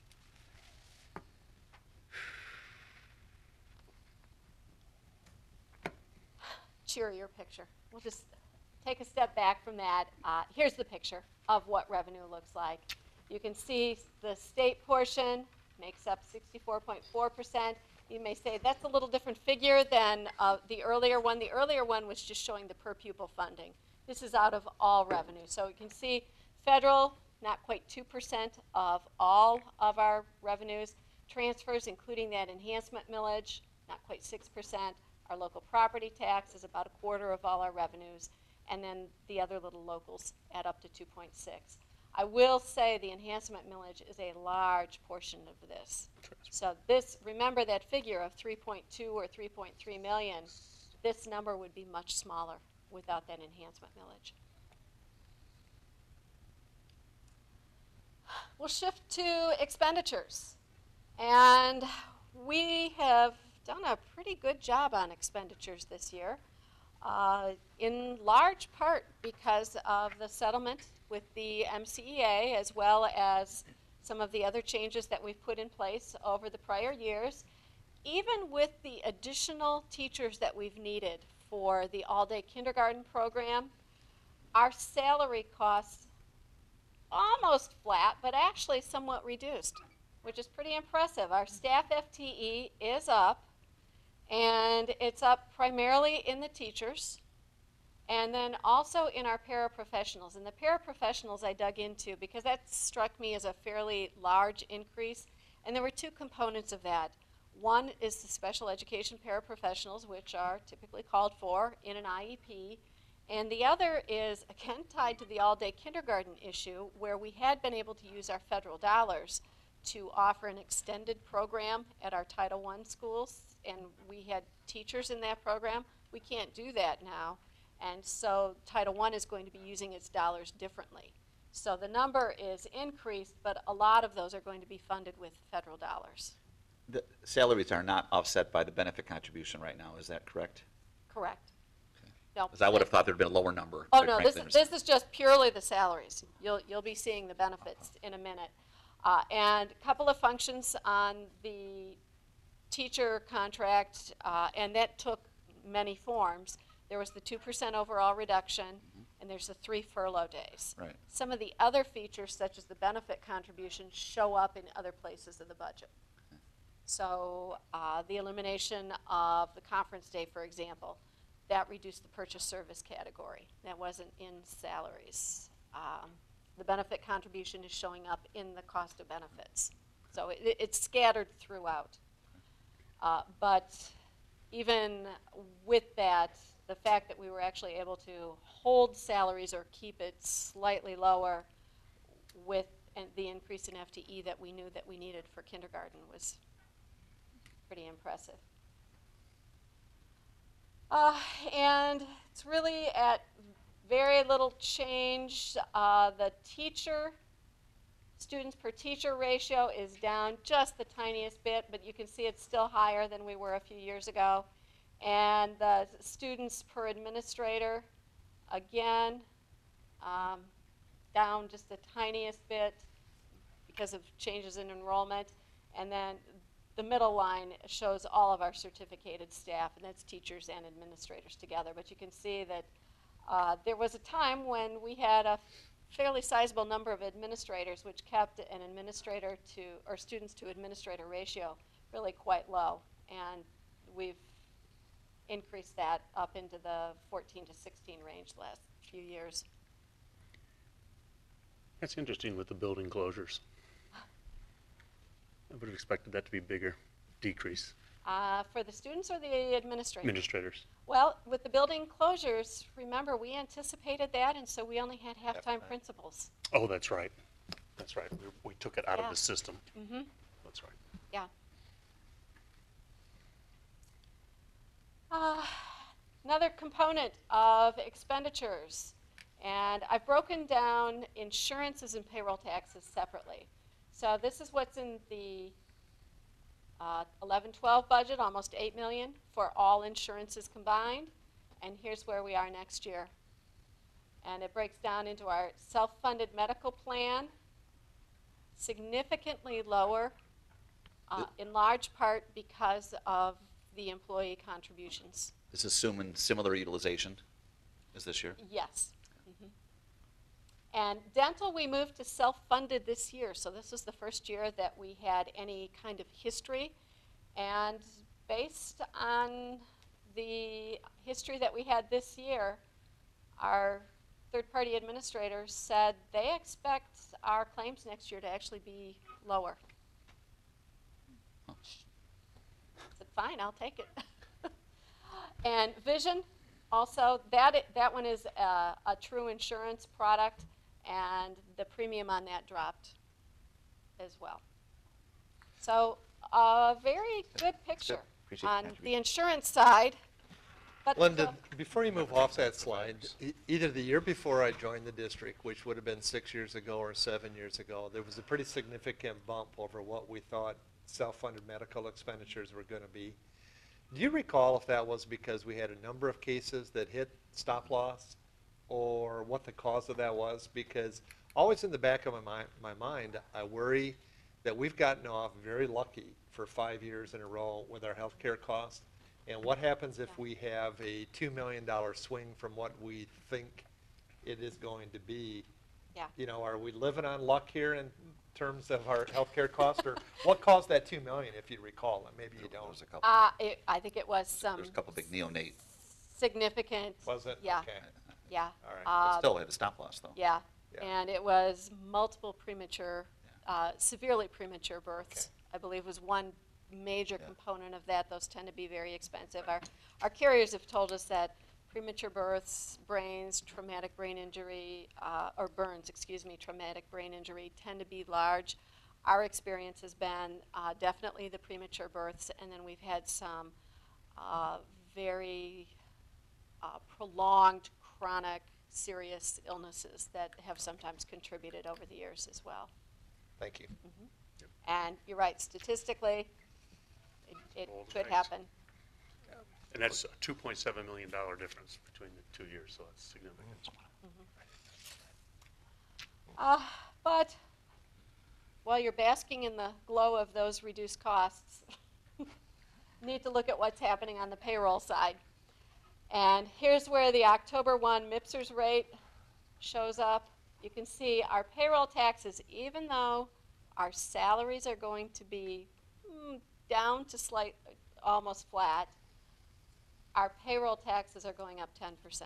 cheerier picture. We'll just take a step back from that. Uh, here's the picture of what revenue looks like. You can see the state portion makes up 64.4%. You may say that's a little different figure than uh, the earlier one. The earlier one was just showing the per pupil funding. This is out of all revenue. So you can see federal, not quite 2% of all of our revenues. Transfers, including that enhancement millage, not quite 6%. Our local property tax is about a quarter of all our revenues, and then the other little locals add up to 2.6. I will say the enhancement millage is a large portion of this. So this, remember that figure of 3.2 or 3.3 million, this number would be much smaller without that enhancement millage. We'll shift to expenditures. And we have done a pretty good job on expenditures this year, uh, in large part because of the settlement with the MCEA as well as some of the other changes that we've put in place over the prior years. Even with the additional teachers that we've needed for the all-day kindergarten program, our salary costs almost flat, but actually somewhat reduced, which is pretty impressive. Our staff FTE is up, and it's up primarily in the teachers, and then also in our paraprofessionals. And the paraprofessionals I dug into because that struck me as a fairly large increase, and there were two components of that. One is the special education paraprofessionals, which are typically called for in an IEP. And the other is, again, tied to the all day kindergarten issue, where we had been able to use our federal dollars to offer an extended program at our Title I schools, and we had teachers in that program. We can't do that now, and so Title I is going to be using its dollars differently. So the number is increased, but a lot of those are going to be funded with federal dollars. The salaries are not offset by the benefit contribution right now, is that correct? Correct. No. Because I would have thought there'd been a lower number. Oh, no, this, this is just purely the salaries. You'll, you'll be seeing the benefits in a minute. Uh, and a couple of functions on the teacher contract, uh, and that took many forms. There was the two percent overall reduction, and there's the three furlough days. Right. Some of the other features, such as the benefit contribution, show up in other places of the budget. So, uh, the elimination of the conference day, for example, that reduced the purchase service category. That wasn't in salaries. Um, the benefit contribution is showing up in the cost of benefits. So it, it's scattered throughout. Uh, but even with that, the fact that we were actually able to hold salaries or keep it slightly lower with an- the increase in FTE that we knew that we needed for kindergarten was pretty impressive. Uh, and it's really at very little change. Uh, the teacher, students per teacher ratio is down just the tiniest bit, but you can see it's still higher than we were a few years ago. And the students per administrator, again, um, down just the tiniest bit because of changes in enrollment. And then the middle line shows all of our certificated staff, and that's teachers and administrators together. But you can see that uh, there was a time when we had a fairly sizable number of administrators, which kept an administrator to, or students to administrator ratio really quite low. And we've increased that up into the 14 to 16 range the last few years. That's interesting with the building closures. I would have expected that to be bigger, decrease, Uh, for the students or the administrators? administrators. Well, with the building closures, remember, we anticipated that, and so we only had half-time principals. Oh, that's right. That's right. We, we took it out of Yeah. the system. Mm-hmm, That's right. yeah. Uh, Another component of expenditures, and I've broken down insurances and payroll taxes separately. So this is what's in the uh, 11-12 budget, almost 8 million for all insurances combined, and here's where we are next year. And it breaks down into our self-funded medical plan, significantly lower, uh, in large part because of the employee contributions. Is assuming similar utilization as this year? Yes. Mhm. And dental, we moved to self-funded this year, so this is the first year that we had any kind of history. And based on the history that we had this year, our third-party administrators said they expect our claims next year to actually be lower. Oh. I said, fine, I'll take it. And vision, also, that, i- that one is a, a true insurance product, and the premium on that dropped as well. So, a very good picture Appreciate on the insurance side. But Linda, the- before you move off that slide, e- either the year before I joined the district, which would have been six years ago or seven years ago, there was a pretty significant bump over what we thought self-funded medical expenditures were going to be. Do you recall if that was because we had a number of cases that hit stop loss? Or what the cause of that was? Because always in the back of my mind, my mind, I worry that we've gotten off very lucky for five years in a row with our healthcare costs. And what happens if we have a two million dollar swing from what we think it is going to be? Yeah. You know, are we living on luck here in terms of our healthcare cost, or what caused that two million, if you recall, and maybe you There don't? was a couple, Uh, it, I think it was some there was a couple big neonate, significant. Was it? Yeah, Okay. yeah. All right. but Uh, still, had a stop loss, though. Yeah, Yeah. and it was multiple premature, uh, severely premature births. I believe was one major Yeah. component of that. Those tend to be very expensive. Our, our carriers have told us that premature births, brains, traumatic brain injury, uh, or burns, excuse me, traumatic brain injury tend to be large. Our experience has been uh, definitely the premature births, and then we've had some uh, very uh, prolonged, chronic, serious illnesses that have sometimes contributed over the years as well. Thank you. And you're right, statistically, it, it could rates. happen. And that's a $2.7 million difference between the two years, so that's significant. Uh, but while you're basking in the glow of those reduced costs, need to look at what's happening on the payroll side. And here's where the October 1 MPSERS rate shows up. You can see our payroll taxes, even though our salaries are going to be mm, down to slight, almost flat, our payroll taxes are going up 10%.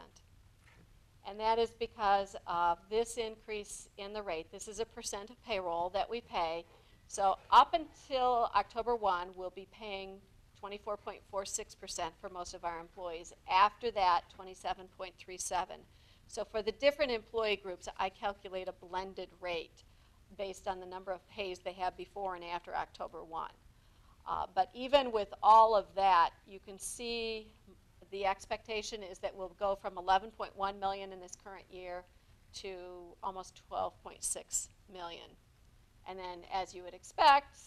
And that is because of this increase in the rate. This is a percent of payroll that we pay. So up until October 1, we'll be paying 24.46% for most of our employees. After that, 27.37. So for the different employee groups, I calculate a blended rate based on the number of pays they have before and after October 1. Uh, But even with all of that, you can see the expectation is that we'll go from 11.1 million in this current year to almost 12.6 million. And then, as you would expect,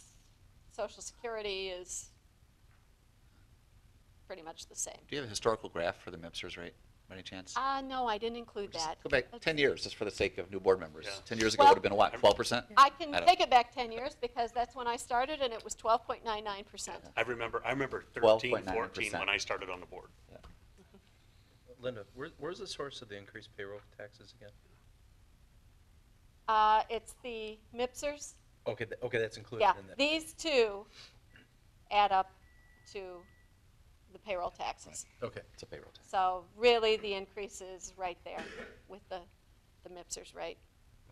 Social Security is pretty much the same. Do you have a historical graph for the MPSERS rate, by any chance? Uh, no, I didn't include Just that. Go back That's- 10 years, just for the sake of new board members. Yeah. 10 years ago Well- would have been what, 12%? I can I don't- take it back 10 years because that's when I started and it was 12.99%. I remember, I remember 13, 14 when I started on the board. Linda, where, where's the source of the increased payroll taxes again? Uh, it's the MPSERS. Okay, th- okay, that's included Yeah, in that. these two add up to the payroll taxes. Okay. It's a payroll tax. So really, the increase is right there with the, the MPSERS rate.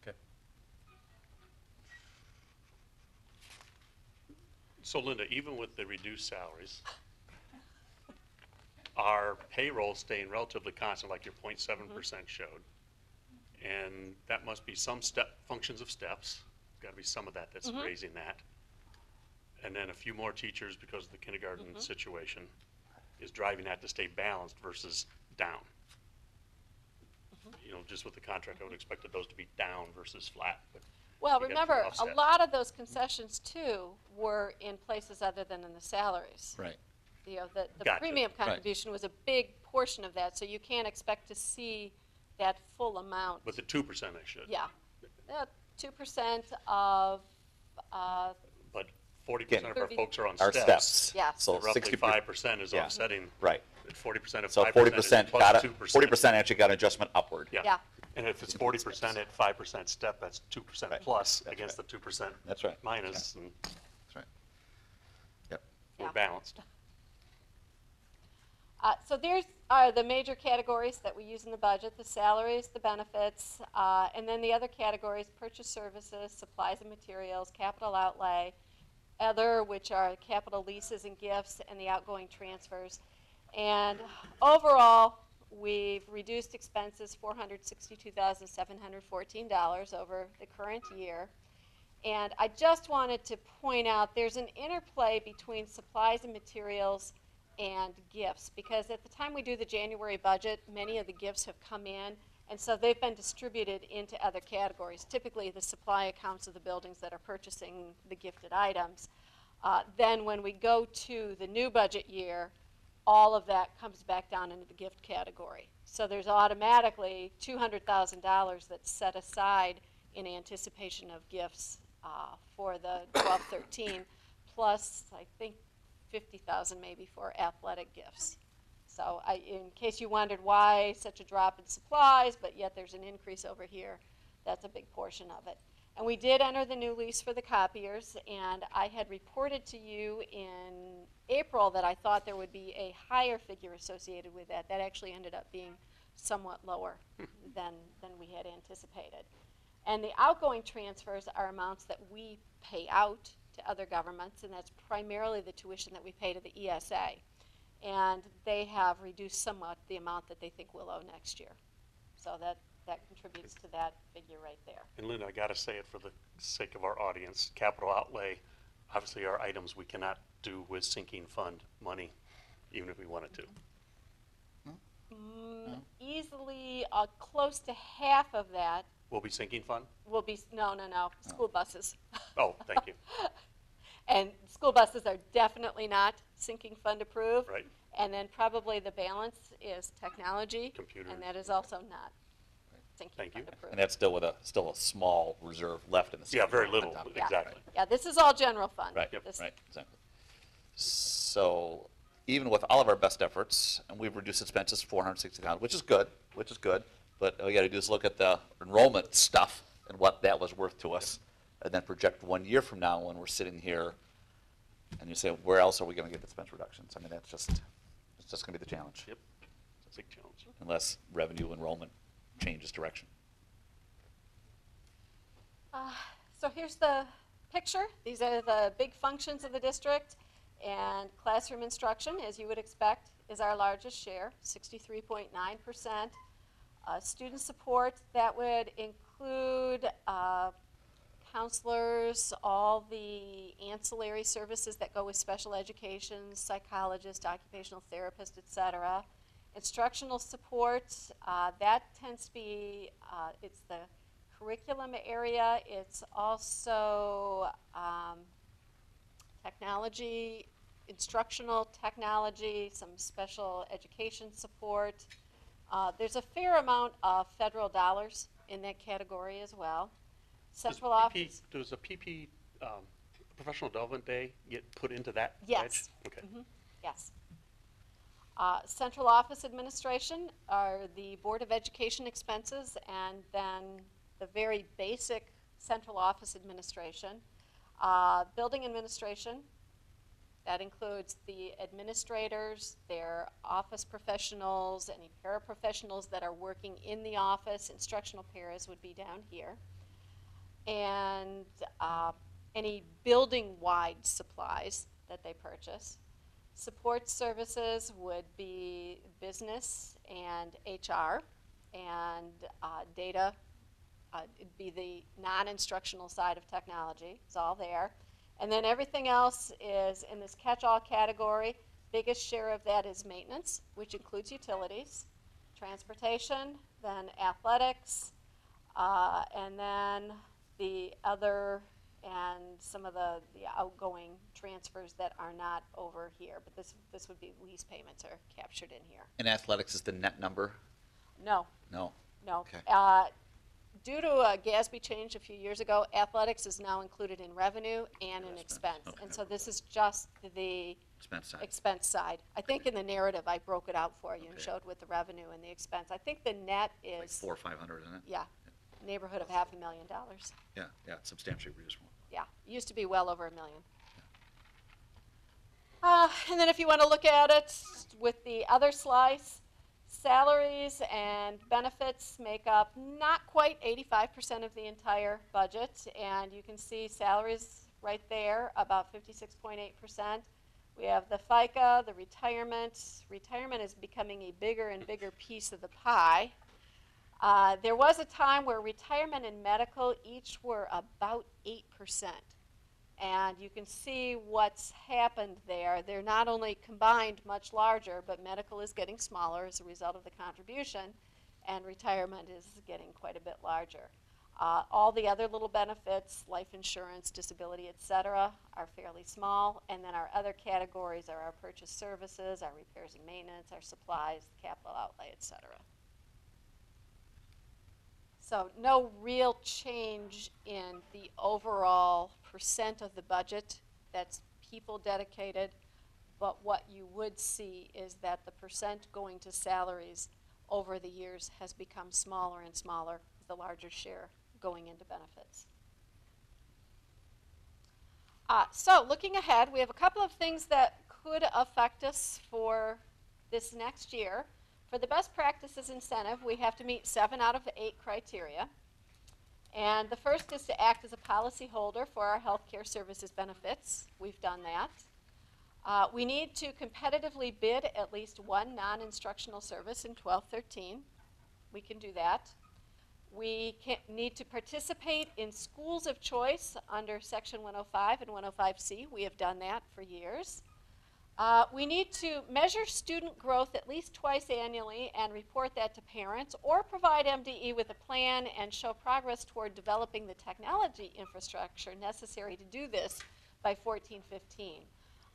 Okay. So Linda, even with the reduced salaries, our payroll staying relatively constant, like your 0.7% showed. And that must be some step, functions of steps. Got to be some of that that's Mhm. raising that. And then a few more teachers because of the kindergarten Mm-hmm. situation is driving that to stay balanced versus down. Mm-hmm. You know, just with the contract, I would expect those to be down versus flat, but Well, You get remember, a offset. lot of those concessions too were in places other than in the salaries. Right. You know, the, the Gotcha. premium contribution was a big portion of that, so you can't expect to see that full amount. with the 2% I should. Yeah, two percent of, uh, But 40% of our Thirty- folks are on Our steps. steps. Yeah. So Roughly 60 five percent is Yeah. offsetting, Right. forty percent of So five 40% got is a, plus two percent. 40% actually got an adjustment upward. Yeah, yeah, and if it's forty percent at five percent step, that's two percent Right. plus That's against the right. two percent That's right. minus, and That's right. Yep. we're balanced. Uh, so there's are the major categories that we use in the budget, the salaries, the benefits, uh, and then the other categories, purchase services, supplies and materials, capital outlay, other, which are capital leases and gifts, and the outgoing transfers. And overall, we've reduced expenses four hundred sixty-two thousand seven hundred fourteen dollars over the current year. And I just wanted to point out, there's an interplay between supplies and materials and gifts, because at the time we do the January budget, many of the gifts have come in, and so they've been distributed into other categories, typically the supply accounts of the buildings that are purchasing the gifted items. Uh, Then when we go to the new budget year, all of that comes back down into the gift category. So there's automatically two hundred thousand dollars that's set aside in anticipation of gifts uh, for the twelve thirteen, plus, I think, fifty thousand maybe for athletic gifts. So I, in case you wondered why such a drop in supplies, but yet there's an increase over here, that's a big portion of it. And we did enter the new lease for the copiers, and I had reported to you in April that I thought there would be a higher figure associated with that. That actually ended up being somewhat lower hmm. than, than we had anticipated. And the outgoing transfers are amounts that we pay out to other governments, and that's primarily the tuition that we pay to the ESA. And they have reduced somewhat the amount that they think we'll owe next year. So that, that contributes to that figure right there. And Linda, I gotta say it for the sake of our audience, capital outlay, obviously are items we cannot do with sinking fund money, even if we wanted to. Mm, Easily, uh, close to half of that Will be sinking fund? will be, no, no, no, oh. school buses. Oh, thank you, And school buses are definitely not sinking fund approved. right? And then probably the balance is technology. Computer. And that is also not sinking Thank fund you. approved. And that's still with a, still a small reserve left in the. Yeah, very little, top. Yeah. exactly. Yeah, this is all general fund. Right, This- right, exactly. So even with all of our best efforts, and we've reduced expenses four hundred sixty thousand, which is good, which is good. But all you gotta do is look at the enrollment stuff and what that was worth to us. And then project one year from now when we're sitting here and you say, where else are we gonna get expense reductions? I mean, that's just, it's just gonna be the challenge. Yep, it's a big challenge. Unless revenue enrollment changes direction. Uh, So here's the picture. These are the big functions of the district. And classroom instruction, as you would expect, is our largest share, 63.9%. Uh, Student support, that would include uh, counselors, all the ancillary services that go with special education, psychologist, occupational therapist, etc. Instructional support, uh, that tends to be, uh, it's the curriculum area, it's also um, technology, instructional technology, some special education support. Uh, There's a fair amount of federal dollars in that category as well. Does Central PP office, Does a PP, um, Professional Development Day get put into that? Yes. wedge? Okay. yes. Uh, Central office administration are the Board of Education expenses, and then the very basic central office administration. Uh, Building administration, that includes the administrators, their office professionals, any paraprofessionals that are working in the office, instructional paras would be down here. And uh, any building-wide supplies that they purchase. Support services would be business and HR, and uh, data, uh, it'd be the non-instructional side of technology, it's all there. And then everything else is in this catch-all category. Biggest share of that is maintenance, which includes utilities, transportation, then athletics, uh, and then the other and some of the, the outgoing transfers that are not over here. But this, this would be lease payments are captured in here. And athletics is the net number? No, No. no. Okay. Uh, Due to a GASB change a few years ago, athletics is now included in revenue and in Expense, expense. And so this is just the Expense side. expense side. I think in the narrative, I broke it out for you and Okay. showed with the revenue and the expense. I think the net Like is, four or five hundred, isn't it? yeah, neighborhood of half a million dollars. Yeah, yeah, substantially reduced. Yeah, it used to be well over a million. Uh, and then if you want to look at it with the other slice, salaries and benefits make up not quite 85% of the entire budget. And you can see salaries right there, about 56.8%. We have the FICA, the retirement. Retirement is becoming a bigger and bigger piece of the pie. Uh, there was a time where retirement and medical each were about 8%. And you can see what's happened there. They're not only combined much larger, but medical is getting smaller as a result of the contribution, and retirement is getting quite a bit larger. Uh, all the other little benefits, life insurance, disability, et cetera, are fairly small. And then our other categories are our purchase services, our repairs and maintenance, our supplies, capital outlay, et cetera. So no real change in the overall percent of the budget that's people dedicated. But what you would see is that the percent going to salaries over the years has become smaller and smaller, the larger share going into benefits. Uh, so looking ahead, we have a couple of things that could affect us for this next year. For the best practices incentive, we have to meet seven out of eight criteria. And the first is to act as a policy holder for our healthcare services benefits. We've done that. Uh, we need to competitively bid at least one non-instructional service in 1213. We can do that. We can, need to participate in schools of choice under Section 105 and 105C. We have done that for years. Uh, we need to measure student growth at least twice annually and report that to parents, or provide MDE with a plan and show progress toward developing the technology infrastructure necessary to do this by 1415.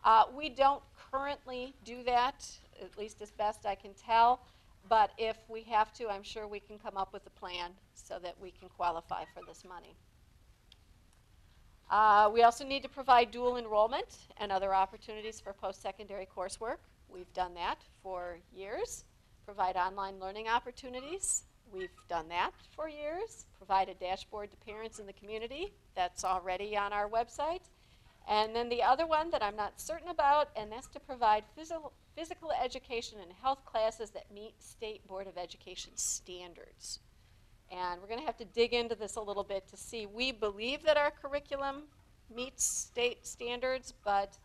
Uh, we don't currently do that, at least as best I can tell, but if we have to, I'm sure we can come up with a plan so that we can qualify for this money. Uh, we also need to provide dual enrollment and other opportunities for post-secondary coursework. We've done that for years. Provide online learning opportunities. We've done that for years. Provide a dashboard to parents in the community. That's already on our website. And then the other one that I'm not certain about, and that's to provide physical, physical education and health classes that meet State Board of Education standards. And we're going to have to dig into this a little bit to see. We believe that our curriculum meets state standards, but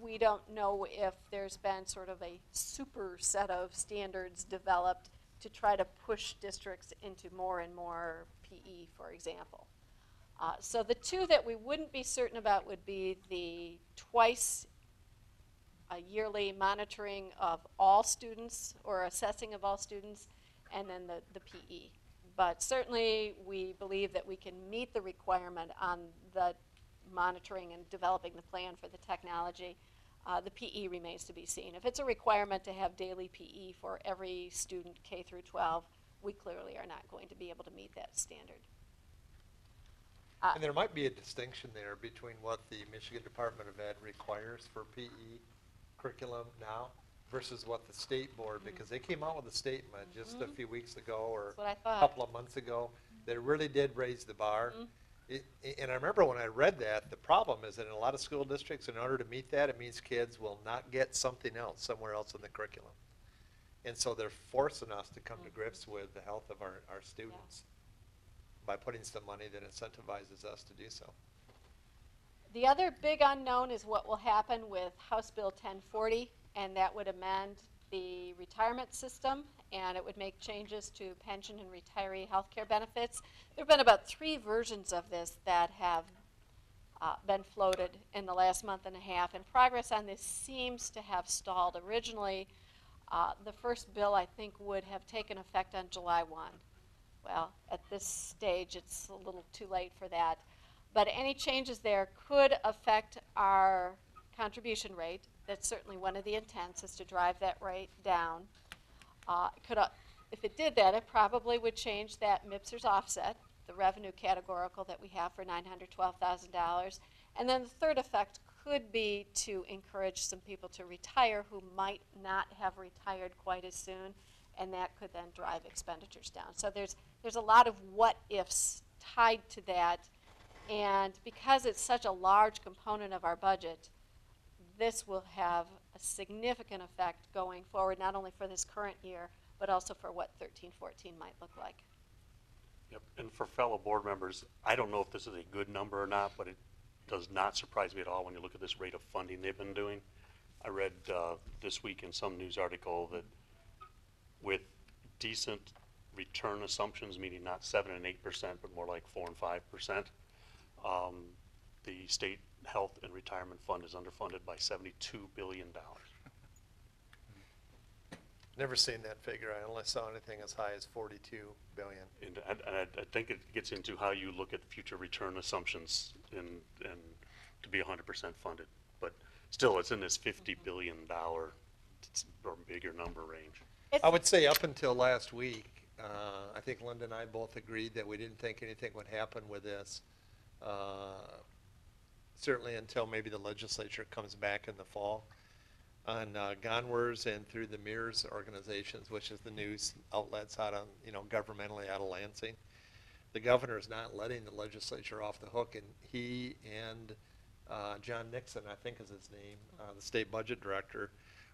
we don't know if there's been sort of a super set of standards developed to try to push districts into more and more PE, for example. Uh, so the two that we wouldn't be certain about would be the twice a yearly monitoring of all students or assessing of all students, and then the, the PE. But certainly, we believe that we can meet the requirement on the monitoring and developing the plan for the technology. Uh, the PE remains to be seen. If it's a requirement to have daily PE for every student K through 12, we clearly are not going to be able to meet that standard. Uh, And there might be a distinction there between what the Michigan Department of Ed requires for PE curriculum now versus what the state board, because they came out with a statement just a Mhm. few weeks ago or That's what I a thought. couple of months ago that really did raise the bar. Mhm. It, and I remember when I read that, the problem is that in a lot of school districts, in order to meet that, it means kids will not get something else somewhere else in the curriculum. And so they're forcing us to come to grips with the health of our, our students by putting some money that incentivizes us to do so. The other big unknown is what will happen with House Bill 1040, and that would amend the retirement system, and it would make changes to pension and retiree health care benefits. There have been about three versions of this that have uh, been floated in the last month and a half, and progress on this seems to have stalled. Originally, uh, the first bill, I think, would have taken effect on July 1. Well, at this stage, it's a little too late for that. But any changes there could affect our contribution rate. That's certainly one of the intents, is to drive that rate down. Uh, could, uh, if it did that, it probably would change that MPSERS offset, the revenue categorical that we have for $912,000. And then the third effect could be to encourage some people to retire who might not have retired quite as soon, and that could then drive expenditures down. So there's, there's a lot of what-ifs tied to that, and because it's such a large component of our budget, this will have a significant effect going forward, not only for this current year, but also for what 13, 14 might look like. Yep, and for fellow board members, I don't know if this is a good number or not, but it does not surprise me at all when you look at this rate of funding they've been doing. I read uh, this week in some news article that with decent return assumptions, meaning not seven and eight percent, but more like four and five percent, um, the state health and retirement fund is underfunded by seventy-two billion dollars. Never seen that figure. I only saw anything as high as 42 billion. And, and and I, I think it gets into how you look at future return assumptions and, and to be hundred percent funded. But still, it's in this fifty billion dollar or bigger number range. I would say up until last week, uh, I think Linda and I both agreed that we didn't think anything would happen with this. uh, Certainly until maybe the legislature comes back in the fall. On uh, Gongwer's and through the MIRS organizations, which is the news outlets out on, you know, governmentally out of Lansing. The governor is not letting the legislature off the hook, and he and uh, John Nixon, I think is his name, uh, the state budget director,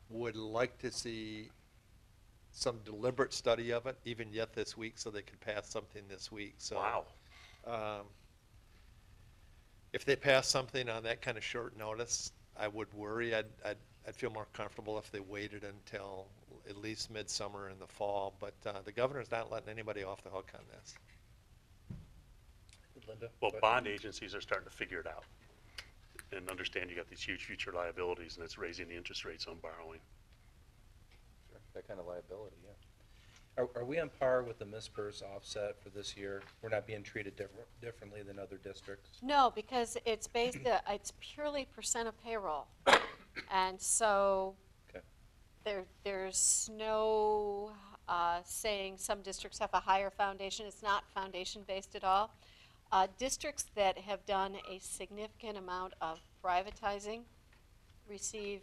would like to see some deliberate study of it, even yet this week, so they could pass something this week, so. Wow. um, If they pass something on that kind of short notice, I would worry, I'd, I'd, I'd feel more comfortable if they waited until at least midsummer in the fall, but, uh, the governor's not letting anybody off the hook on this. Linda? Well, what- bond agencies are starting to figure it out and understand you got these huge future liabilities and it's raising the interest rates on borrowing. Sure, That kind of liability, yeah. Are, are we on par with the MPSERS offset for this year? We're not being treated different, differently than other districts? No, because it's based, uh, it's purely percent of payroll. And so Okay. there, there's no uh, saying some districts have a higher foundation. It's not foundation-based at all. Uh, Districts that have done a significant amount of privatizing receive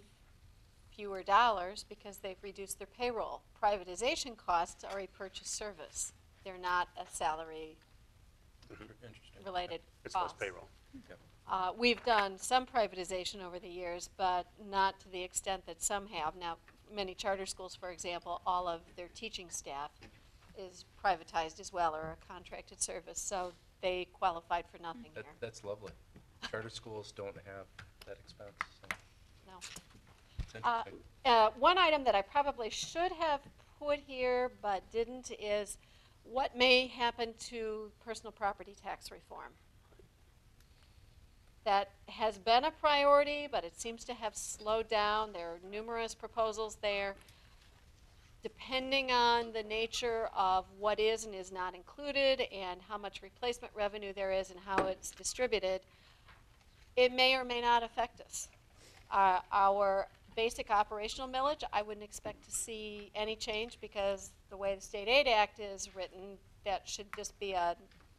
fewer dollars because they've reduced their payroll. Privatization costs are a purchase service. They're not a salary related It's less cost. payroll. Yep. Uh, we've done some privatization over the years, but not to the extent that some have. Now, many charter schools, for example, all of their teaching staff is privatized as well, or a contracted service, so they qualified for nothing That, here. that's lovely. Charter schools don't have that expense, so No. Uh, uh, One item that I probably should have put here but didn't is what may happen to personal property tax reform. That has been a priority, but it seems to have slowed down. There are numerous proposals there. Depending on the nature of what is and is not included and how much replacement revenue there is and how it's distributed, it may or may not affect us. Uh, Our basic operational millage, I wouldn't expect to see any change because the way the State Aid Act is written, that should just be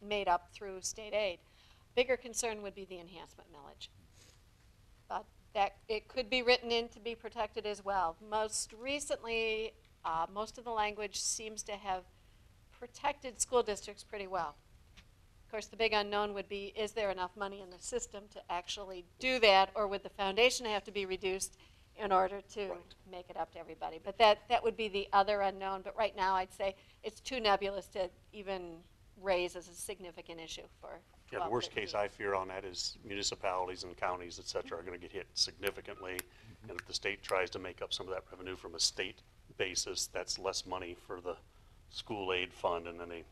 made up through state aid. Bigger concern would be the enhancement millage. But that, it could be written in to be protected as well. Most recently, uh, most of the language seems to have protected school districts pretty well. Of course, the big unknown would be, is there enough money in the system to actually do that, or would the foundation have to be reduced in order to Right. make it up to everybody? But that, that would be the other unknown, but right now, I'd say it's too nebulous to even raise as a significant issue for Yeah, the worst case I fear on that is municipalities and counties, et cetera, are gonna get hit significantly. Mm-hmm. And if the state tries to make up some of that revenue from a state basis, that's less money for the school aid fund, and then they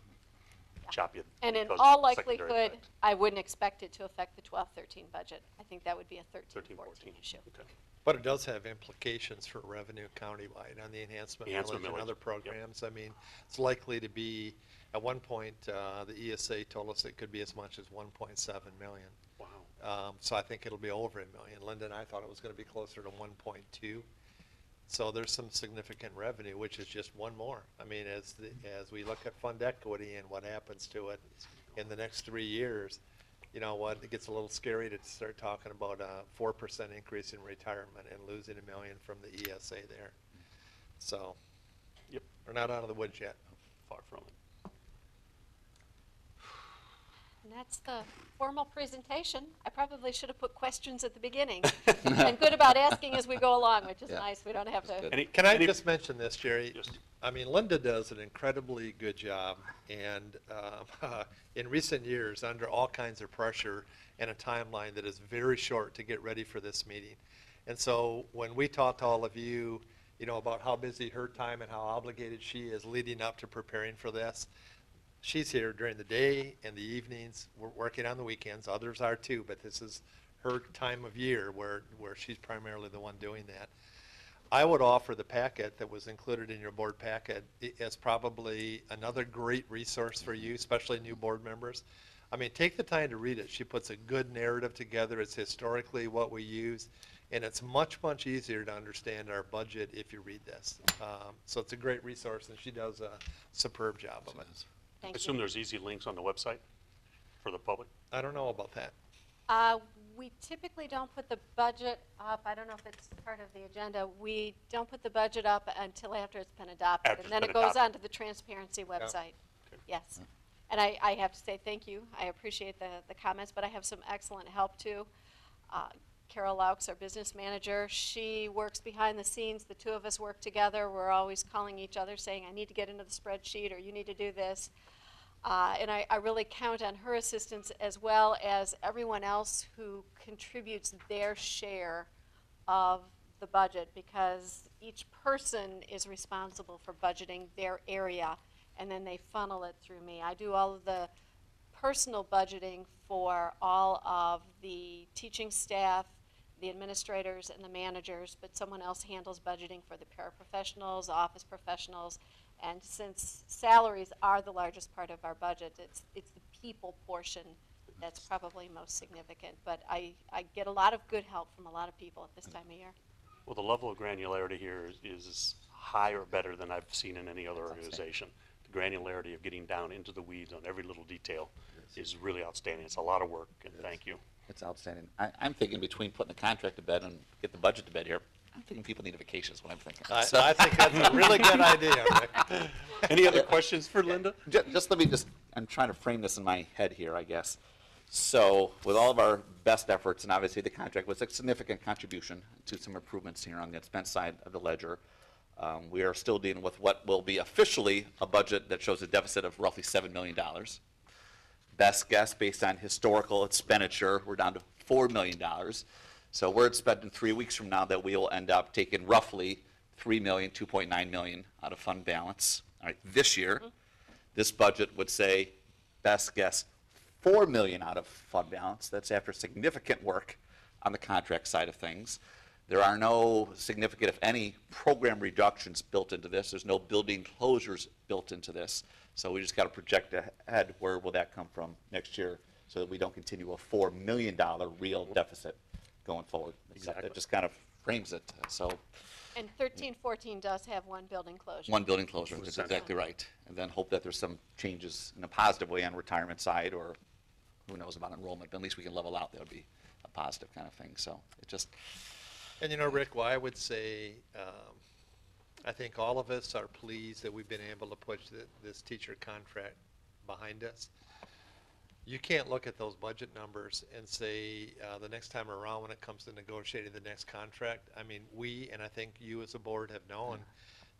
chop you. And in because all of the secondary likelihood, effect. I wouldn't expect it to affect the 12-13 budget. I think that would be a 13-14 Thirteen, fourteen. issue. Okay. But it does have implications for revenue countywide on the enhancement Enhancement millage and millage, other yep. programs. I mean, it's likely to be, at one point, uh, the ESA told us it could be as much as one point seven million. Wow. Um, so I think it'll be over a million. Linda and I thought it was gonna be closer to one point two. So there's some significant revenue, which is just one more. I mean, as, the- as we look at fund equity and what happens to it in the next three years, you know what, it gets a little scary to start talking about a four percent increase in retirement and losing a million from the ESA there. Mm. So, Yep, we're not out of the woods yet. far from it. And that's the formal presentation. I probably should have put questions at the beginning. And good about asking as we go along, which is Yeah. nice. We don't have to. Any- Can I any- just mention this, Jerry? Yes. I mean, Linda does an incredibly good job, and um, in recent years, under all kinds of pressure and a timeline that is very short to get ready for this meeting, And so when we talk to all of you, you know, about how busy her time and how obligated she is leading up to preparing for this, she's here during the day and the evenings. We're working on the weekends. Others are too, but this is her time of year where, where she's primarily the one doing that. I would offer the packet that was included in your board packet as probably another great resource for you, especially new board members. I mean, take the time to read it. She puts a good narrative together. It's historically what we use. And it's much, much easier to understand our budget if you read this. Um, So it's a great resource and she does a superb job of it. I Thank assume you. there's easy links on the website for the public? I don't know about that. Uh, We typically don't put the budget up, I don't know if it's part of the agenda, we don't put the budget up until after it's been adopted. After And then been it goes adopted. onto the transparency website. Yes. And I, I have to say thank you, I appreciate the, the comments, but I have some excellent help too. Uh, Carol Laux, our business manager, she works behind the scenes, the two of us work together, we're always calling each other saying, I need to get into the spreadsheet, or you need to do this. Uh, and I, I really count on her assistance as well as everyone else who contributes their share of the budget because each person is responsible for budgeting their area and then they funnel it through me. I do all of the personal budgeting for all of the teaching staff, the administrators, and the managers, but someone else handles budgeting for the paraprofessionals, office professionals. And since salaries are the largest part of our budget, it's, it's the people portion that's probably most significant. But I, I get a lot of good help from a lot of people at this mm. time of year. Well, the level of granularity here is- is high or better than I've seen in any other organization. The granularity of getting down into the weeds on every little detail is really outstanding. It's a lot of work, and thank you. It's outstanding. I, I'm thinking between putting the contract to bed and get the budget to bed here, I'm thinking people need a vacation is what I'm thinking. I, So- I think that's a really good idea, Rick. Any other questions for Linda? Ju- Just let me just, I'm trying to frame this in my head here, I guess. So with all of our best efforts, and obviously the contract was a significant contribution to some improvements here on the expense side of the ledger, um, we are still dealing with what will be officially a budget that shows a deficit of roughly $7 million. Best guess, based on historical expenditure, we're down to $4 million. So we're expecting three weeks from now that we will end up taking roughly 3 million, 2.9 million out of fund balance. All right, this year, mm-hmm. this budget would say, best guess, 4 million out of fund balance. That's after significant work on the contract side of things. There are no significant, if any, program reductions built into this. There's no building closures built into this. So we just got to project ahead, where will that come from next year, so that we don't continue a $4 million real deficit going forward. Exactly. That just kind of frames it. So And thirteen fourteen does have one building closure. one building closure, that's exactly right. And then hope that there's some changes in a positive way on retirement side, or who knows about enrollment, but at least we can level out, that would be a positive kind of thing, so it just, And you know, Rick, well, I would say, um, I think all of us are pleased that we've been able to push thi- this teacher contract behind us. You can't look at those budget numbers and say, uh, the next time around when it comes to negotiating the next contract, I mean, we, and I think you as a board have known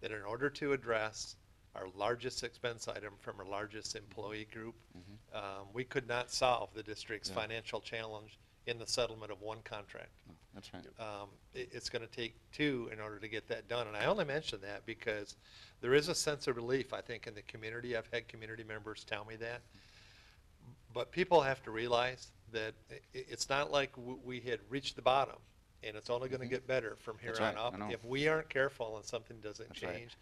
that in order to address our largest expense item from our largest employee group, um, we could not solve the district's Yeah. financial challenge in the settlement of one contract that's right. um, it, it's gonna take two in order to get that done. And I only mention that because there is a sense of relief, I think, in the community. I've had community members tell me that. But people have to realize that i- it's not like w- we had reached the bottom and it's only gonna mm-hmm. get better from here That's on right, up. I know. If we aren't careful and something doesn't That's right. change,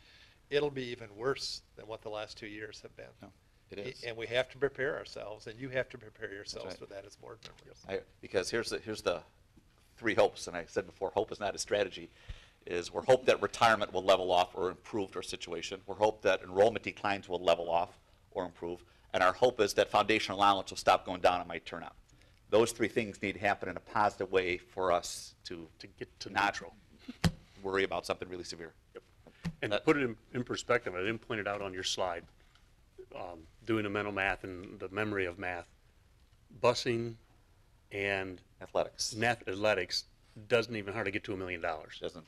it'll be even worse than what the last two years have been. No, It is. And we have to prepare ourselves, and you have to prepare yourselves right. for that as board members. I, because here's the, here's the three hopes, and I said before, hope is not a strategy, is we're hope that retirement will level off or improve our situation. We're hope that enrollment declines will level off or improve. And our hope is that foundation allowance will stop going down and might turn up. Those three things need to happen in a positive way for us to, To get to not neutral. worry about something really severe. And to put it in, in perspective, I didn't point it out on your slide, um, doing the mental math and the memory of math, busing and Athletics math athletics doesn't even hardly get to a million dollars. doesn't,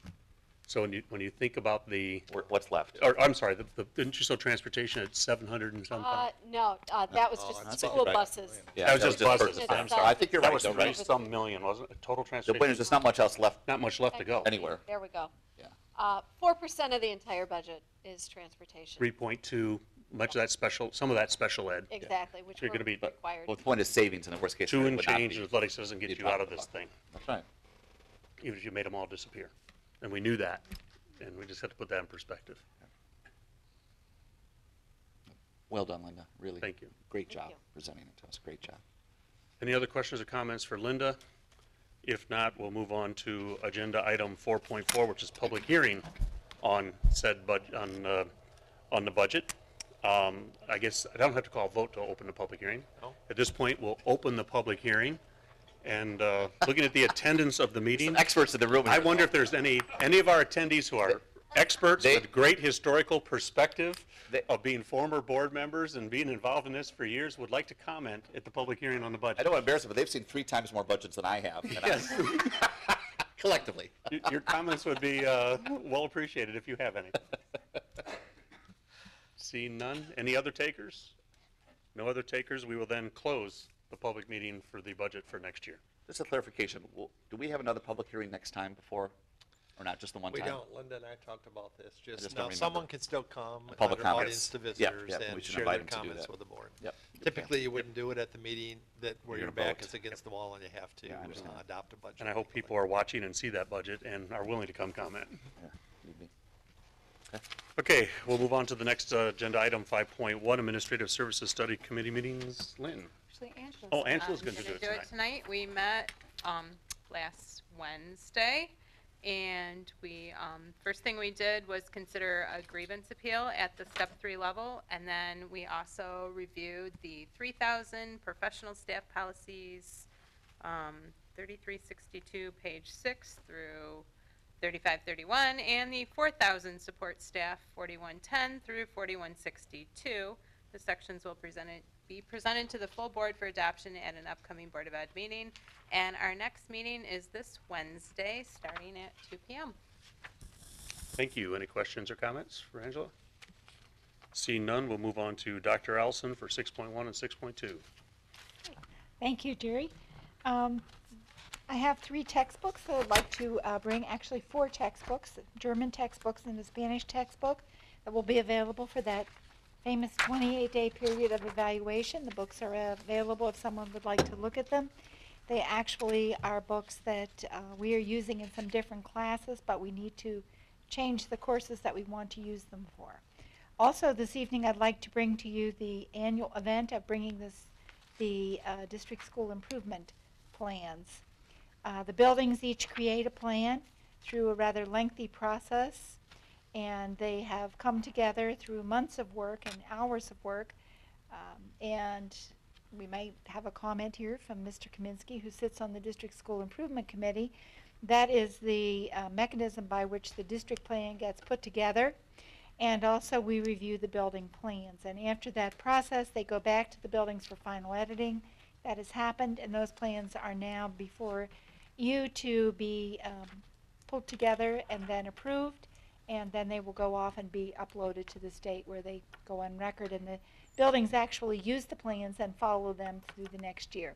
So when you, when you think about the, Where- What's left? or, I'm sorry, the, the, didn't you show transportation at seven hundred and something? Uh, no, uh, that was Oh, just that's school right. buses. Yeah, That was just buses. purchase I'm sorry. I think you're That right, was though, three right? some million, wasn't it? Total The transportation? point is, there's not much else left Not much left to go. anywhere. There we go. Yeah. Uh, Four percent of the entire budget is transportation. Three point two, much of that special, some of that special ed. Exactly, which you're we're gonna be- but- required. Well, the point is savings in the worst case. Two scenario and would not change be- in athletics doesn't get you out of this thing, That's right. even if you made them all disappear. And we knew that, and we just had to put that in perspective. Well done, Linda, really. Thank you. Great Thank job you. presenting it to us, great job. Any other questions or comments for Linda? If not, we'll move on to agenda item four point four, which is public hearing on said bud, on, uh, on the budget. Um, I guess I don't have to call a vote to open the public hearing. At this point, we'll open the public hearing. And, uh, looking at the attendance of the meeting, experts in the room. I wonder if there's any, any of our attendees who are experts They- with great historical perspective They- of being former board members and being involved in this for years, would like to comment at the public hearing on the budget. I don't want to embarrass them, but they've seen three times more budgets than I have. and I- Collectively. Y- Your comments would be uh, well appreciated if you have any. Seeing none, any other takers? No other takers, we will then close the public meeting for the budget for next year. Just a clarification, will- do we have another public hearing next time before, or not, just the one We time? don't, Linda and I talked about this, just just don't now, remember. someone can still come public under audience comments. to Yeah, visitors yeah, we and should share invite their 'em to do comments that. with the board. Yep. Typically, you wouldn't do it at the meeting that, where You're your gonna back vote. is against the wall and you have to Yeah, I uh, adopt a budget. And I hope people are watching and see that budget and are willing to come comment. Yeah, need me. Okay, we'll move on to the next uh, agenda item, 5.1, Administrative Services Study Committee meetings. Lynn? Actually, Angela's. Oh, Angela's I'm going to do it gonna tonight. We met, um, last Wednesday, and we, um, first thing we did was consider a grievance appeal at the step three level, and then we also reviewed the three thousand professional staff policies, um, thirty-three sixty-two, page six through thirty-five thirty-one, and the four thousand support staff, forty-one ten through forty-one sixty-two. The sections will present it, be presented to the full board for adoption at an upcoming Board of Ed meeting. And our next meeting is this Wednesday, starting at two PM. Thank you. Any questions or comments for Angela? Seeing none, we'll move on to Dr. Allison for 6.1 and 6.2. Thank you, Jerry. Um, I have three textbooks that I'd like to uh, bring, actually four textbooks, German textbooks and a Spanish textbook that will be available for that famous 28-day period of evaluation. The books are available if someone would like to look at them. They actually are books that uh, we are using in some different classes, but we need to change the courses that we want to use them for. Also, this evening, I'd like to bring to you the annual event of bringing this, the uh, district school improvement plans. Uh, The buildings each create a plan through a rather lengthy process, and they have come together through months of work and hours of work. Um, And we might have a comment here from Mr. Kaminsky, who sits on the District School Improvement Committee. That is the uh, mechanism by which the district plan gets put together. And also, we review the building plans. And after that process, they go back to the buildings for final editing. That has happened, and those plans are now before you to be um, pulled together and then approved. And then they will go off and be uploaded to the state where they go on record. And the buildings actually use the plans and follow them through the next year.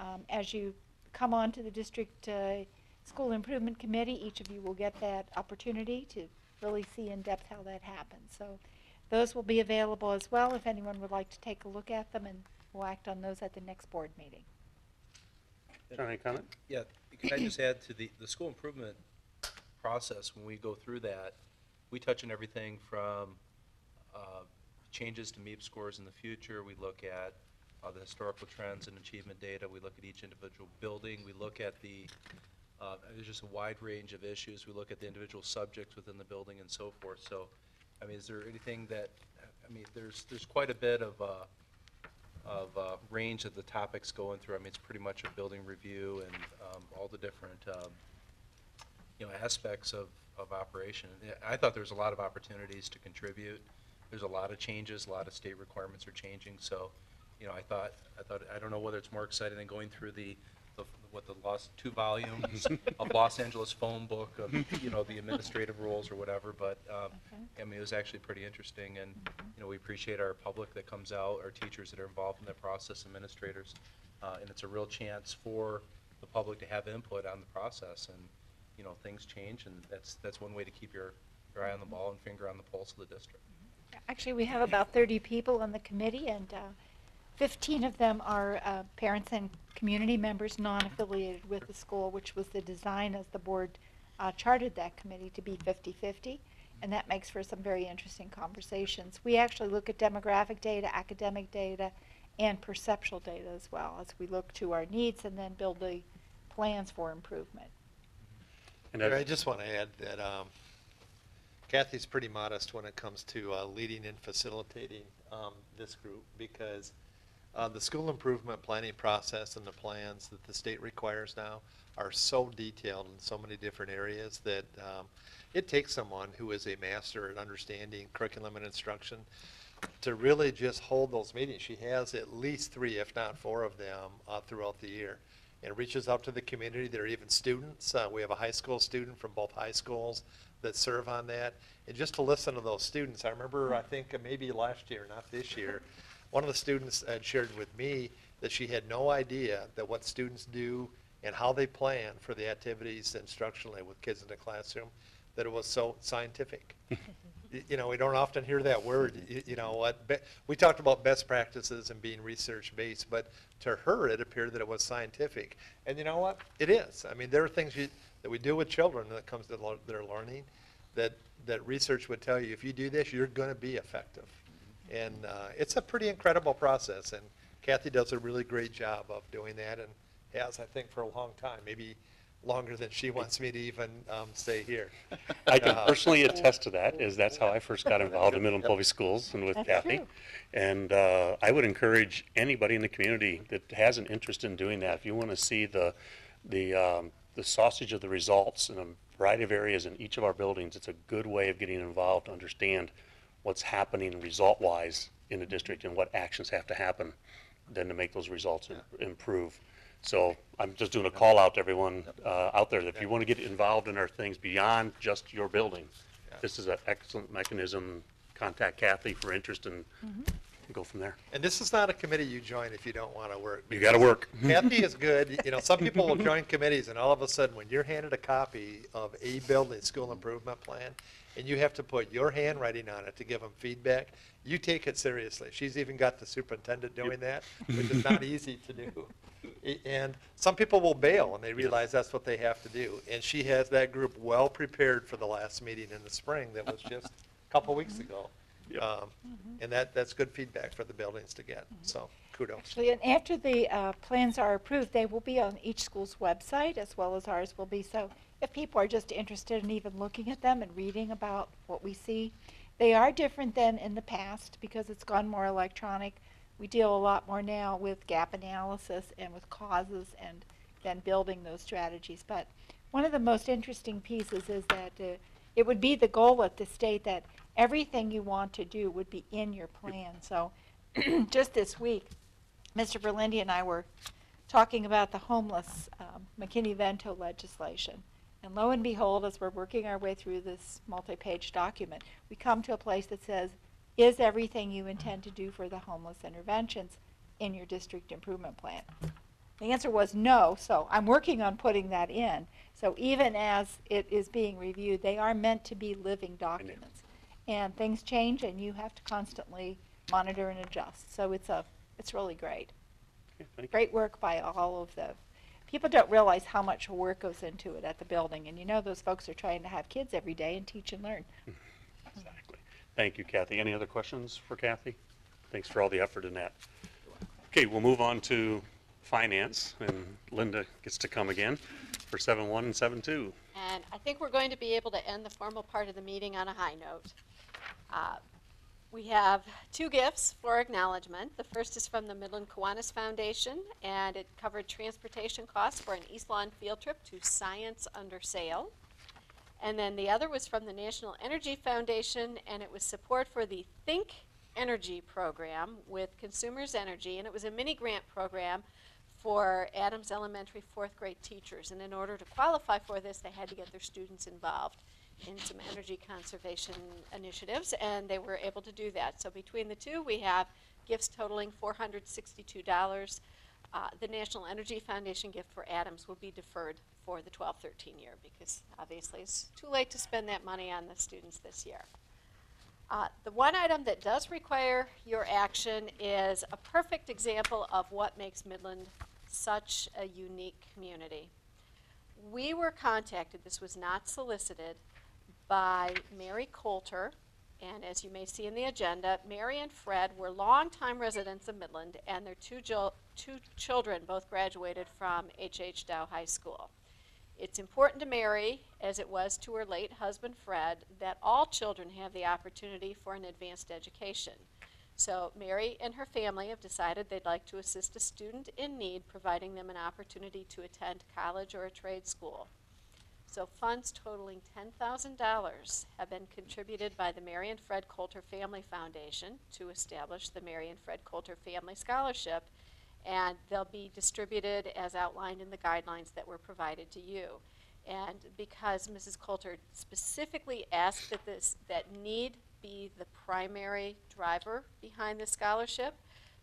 Um, As you come on to the district uh, school improvement committee, each of you will get that opportunity to really see in depth how that happens. So those will be available as well if anyone would like to take a look at them, and we'll act on those at the next board meeting. John, any comment? Yeah, can I just add to the, the school improvement process, when we go through that, we touch on everything from uh, changes to MEAP scores in the future, we look at uh, the historical trends and achievement data, we look at each individual building, we look at the, uh, there's just a wide range of issues, we look at the individual subjects within the building and so forth, so, I mean, is there anything that, I mean, there's, there's quite a bit of, uh, of uh, range of the topics going through. I mean, it's pretty much a building review and um, all the different, um, you know, aspects of, of operation. I thought there was a lot of opportunities to contribute. There's a lot of changes, a lot of state requirements are changing, so, you know, I thought, I thought, I don't know whether it's more exciting than going through the, the what the lost, two volumes of Los Angeles phone book of, you know, the administrative rules or whatever, but, um, I mean, it was actually pretty interesting, and, you know, we appreciate our public that comes out, our teachers that are involved in that process, administrators, uh, and it's a real chance for the public to have input on the process, and, you know, things change, and that's, that's one way to keep your, your eye on the ball and finger on the pulse of the district. Actually, we have about 30 people on the committee, and uh, 15 of them are uh, parents and community members non-affiliated with the school, which was the design as the board uh, chartered that committee to be 50-50, and that makes for some very interesting conversations. We actually look at demographic data, academic data, and perceptual data as well, as we look to our needs and then build the plans for improvement. And I I- just want to add that um, Kathy's pretty modest when it comes to uh, leading and facilitating um, this group because uh, the school improvement planning process and the plans that the state requires now are so detailed in so many different areas that um, it takes someone who is a master at understanding curriculum and instruction to really just hold those meetings. She has at least three, if not four of them, uh, throughout the year. And reaches out to the community. There are even students. Uh, we have a high school student from both high schools that serve on that. And just to listen to those students, I remember, I think uh, maybe last year, not this year, one of the students had shared with me that she had no idea that what students do and how they plan for the activities instructionally with kids in the classroom, that it was so scientific. You know, we don't often hear that word, y- you know, what, be- we talked about best practices and being research-based, but to her, it appeared that it was scientific. And you know what? It is. I mean, there are things you, that we do with children when it comes to their learning, that, that research would tell you, if you do this, you're gonna be effective. And, uh, it's a pretty incredible process, and Kathy does a really great job of doing that, and has, I think, for a long time, maybe longer than she wants me to even, um, stay here. I can Uh, personally attest to that, is that's how I first got involved in Midland Public Schools and with That's Kathy. true. And uh, I would encourage anybody in the community that has an interest in doing that, if you want to see the, the, um, the sausage of the results in a variety of areas in each of our buildings, it's a good way of getting involved, to understand what's happening result-wise in the district and what actions have to happen then to make those results im- improve. So I'm just doing a call out to everyone uh, out there, that if you want to get involved in our things beyond just your building, this is an excellent mechanism. Contact Kathy for interest and go from there. And this is not a committee you join if you don't want to work. You got to work. Kathy is good. You know, some people will join committees and all of a sudden, when you're handed a copy of a building school improvement plan, and you have to put your handwriting on it to give them feedback, you take it seriously. She's even got the superintendent doing that, which is not easy to do. A- And some people will bail when they realize that's what they have to do. And she has that group well prepared for the last meeting in the spring that was just a couple weeks ago. Yep. Um, And that, that's good feedback for the buildings to get, so kudos. Actually, and after the uh, plans are approved, they will be on each school's website as well as ours will be. So if people are just interested in even looking at them and reading about what we see, they are different than in the past because it's gone more electronic. We deal a lot more now with gap analysis and with causes and then building those strategies. But one of the most interesting pieces is that uh, it would be the goal at the state that everything you want to do would be in your plan. So just this week, Mr. Verlinde and I were talking about the homeless um, McKinney-Vento legislation. And lo and behold, as we're working our way through this multi-page document, we come to a place that says, is everything you intend to do for the homeless interventions in your district improvement plan? The answer was no, so I'm working on putting that in. So even as it is being reviewed, they are meant to be living documents. And things change and you have to constantly monitor and adjust. So it's a, it's really great. Okay. Great work by all of the, people don't realize how much work goes into it at the building. And you know, those folks are trying to have kids every day and teach and learn. Exactly. Thank you, Kathy. Any other questions for Kathy? Thanks for all the effort in that. Okay, we'll move on to finance, and Linda gets to come again for seven one and seven two. And I think we're going to be able to end the formal part of the meeting on a high note. Uh, We have two gifts for acknowledgement. The first is from the Midland Kiwanis Foundation, and it covered transportation costs for an East Lawn field trip to Science Under Sail. And then the other was from the National Energy Foundation, and it was support for the Think Energy program with Consumers Energy, and it was a mini grant program for Adams Elementary fourth grade teachers. And in order to qualify for this, they had to get their students involved in some energy conservation initiatives, and they were able to do that. So between the two, we have gifts totaling $462. Uh, the National Energy Foundation gift for Adams will be deferred for the 12-13 year because obviously it's too late to spend that money on the students this year. Uh, The one item that does require your action is a perfect example of what makes Midland such a unique community. We were contacted, this was not solicited, by Mary Coulter, and as you may see in the agenda, Mary and Fred were longtime residents of Midland, and their two, two children both graduated from H.H. Dow High School. It's important to Mary, as it was to her late husband Fred, that all children have the opportunity for an advanced education. So Mary and her family have decided they'd like to assist a student in need, providing them an opportunity to attend college or a trade school. So funds totaling $10,000 have been contributed by the Mary and Fred Coulter Family Foundation to establish the Mary and Fred Coulter Family Scholarship, and they'll be distributed as outlined in the guidelines that were provided to you. And because Mrs. Coulter specifically asked that this, that need be the primary driver behind the scholarship,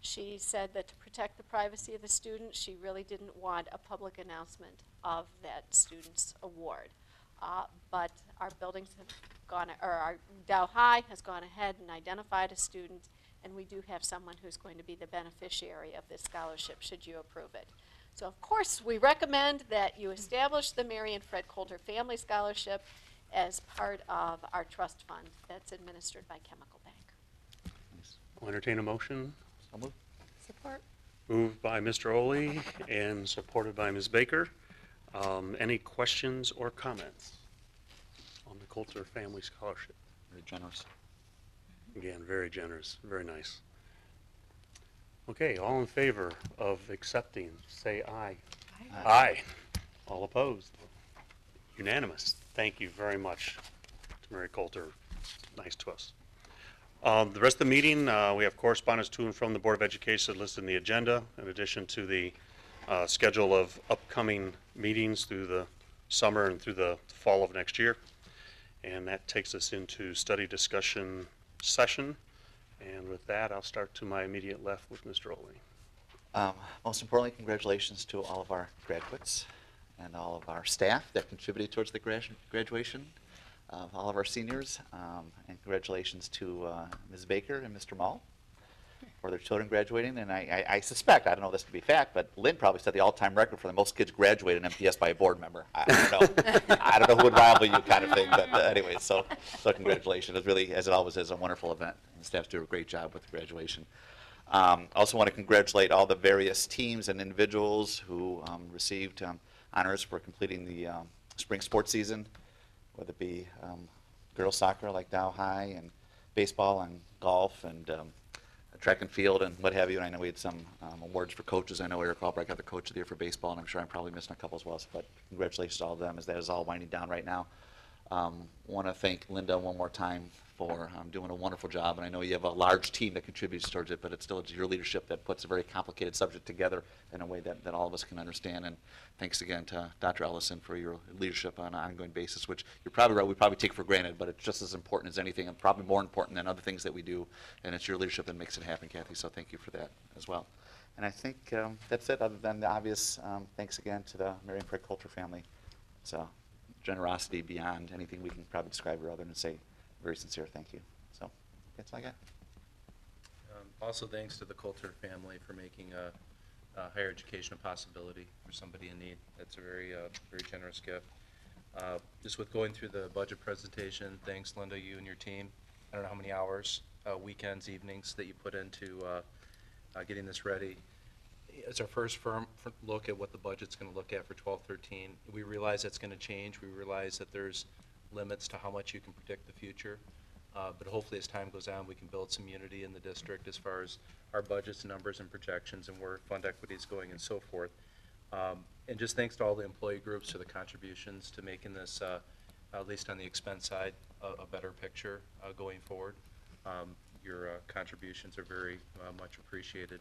she said that to protect the privacy of the student, she really didn't want a public announcement of that student's award. Uh, but our buildings have gone, or our Dow High has gone ahead and identified a student, and we do have someone who's going to be the beneficiary of this scholarship, should you approve it. So of course, we recommend that you establish the Mary and Fred Coulter Family Scholarship as part of our trust fund that's administered by Chemical Bank. I'll entertain a motion. So moved. Support. Moved by Mr. Oley and supported by Ms. Baker. Um, Any questions or comments on the Coulter Family Scholarship? Very generous. Again, very generous, very nice. Okay, all in favor of accepting, say aye. Aye. All opposed? Unanimous. Thank you very much to Mary Coulter. Nice to us. Um, The rest of the meeting, uh, we have correspondence to and from the Board of Education listed in the agenda, in addition to the uh, schedule of upcoming meetings through the summer and through the fall of next year. And that takes us into study discussion session. And with that, I'll start to my immediate left with Mr. Olney. Um, Most importantly, congratulations to all of our graduates and all of our staff that contributed towards the gradu- graduation of all of our seniors. Um, And congratulations to uh, Ms. Baker and Mr. Mall for their children graduating. And I I- I suspect, I don't know this to be fact, but Lynn probably set the all-time record for the most kids graduated in MPS by a board member. I I don't know. I don't know who would rival you kind of thing, but uh, anyway, so, so congratulations. It's really, as it always is, a wonderful event. And staff do a great job with the graduation. Um, Also want to congratulate all the various teams and individuals who um, received um, honors for completing the um, spring sports season, whether it be um, girls soccer like Dow High and baseball and golf and um, track and field and what have you. And I know we had some um, awards for coaches. I know Eric Albright got the Coach of the Year for baseball, and I'm sure I'm probably missing a couple as well. But congratulations to all of them as that is all winding down right now. Um, Want to thank Linda one more time for um, doing a wonderful job. And I know you have a large team that contributes towards it, but it's still it's your leadership that puts a very complicated subject together in a way that, that all of us can understand. And thanks again to Dr. Ellison for your leadership on an ongoing basis, which you're probably right, we probably take for granted, but it's just as important as anything, and probably more important than other things that we do. And it's your leadership that makes it happen, Kathy. So thank you for that as well. And I think um, that's it, other than the obvious um, thanks again to the Mary and Fred Coulter family. So generosity beyond anything we can probably describe or other than say very sincere thank you. So that's all I got. Um, Also, thanks to the Coulter family for making a, a higher education a possibility for somebody in need. That's a very, uh, very generous gift. Uh, Just with going through the budget presentation, thanks Linda, you and your team. I don't know how many hours, uh, weekends, evenings that you put into uh, uh, getting this ready. It's our first firm look at what the budget's going to look at for 12, 13. We realize that's going to change. We realize that there's limits to how much you can predict the future. Uh, But hopefully, as time goes on, we can build some unity in the district as far as our budgets, numbers, and projections, and where fund equity is going and so forth. Um, And just thanks to all the employee groups for the contributions to making this, uh, at least on the expense side, a a better picture uh, going forward. Um, Your uh, contributions are very uh, much appreciated.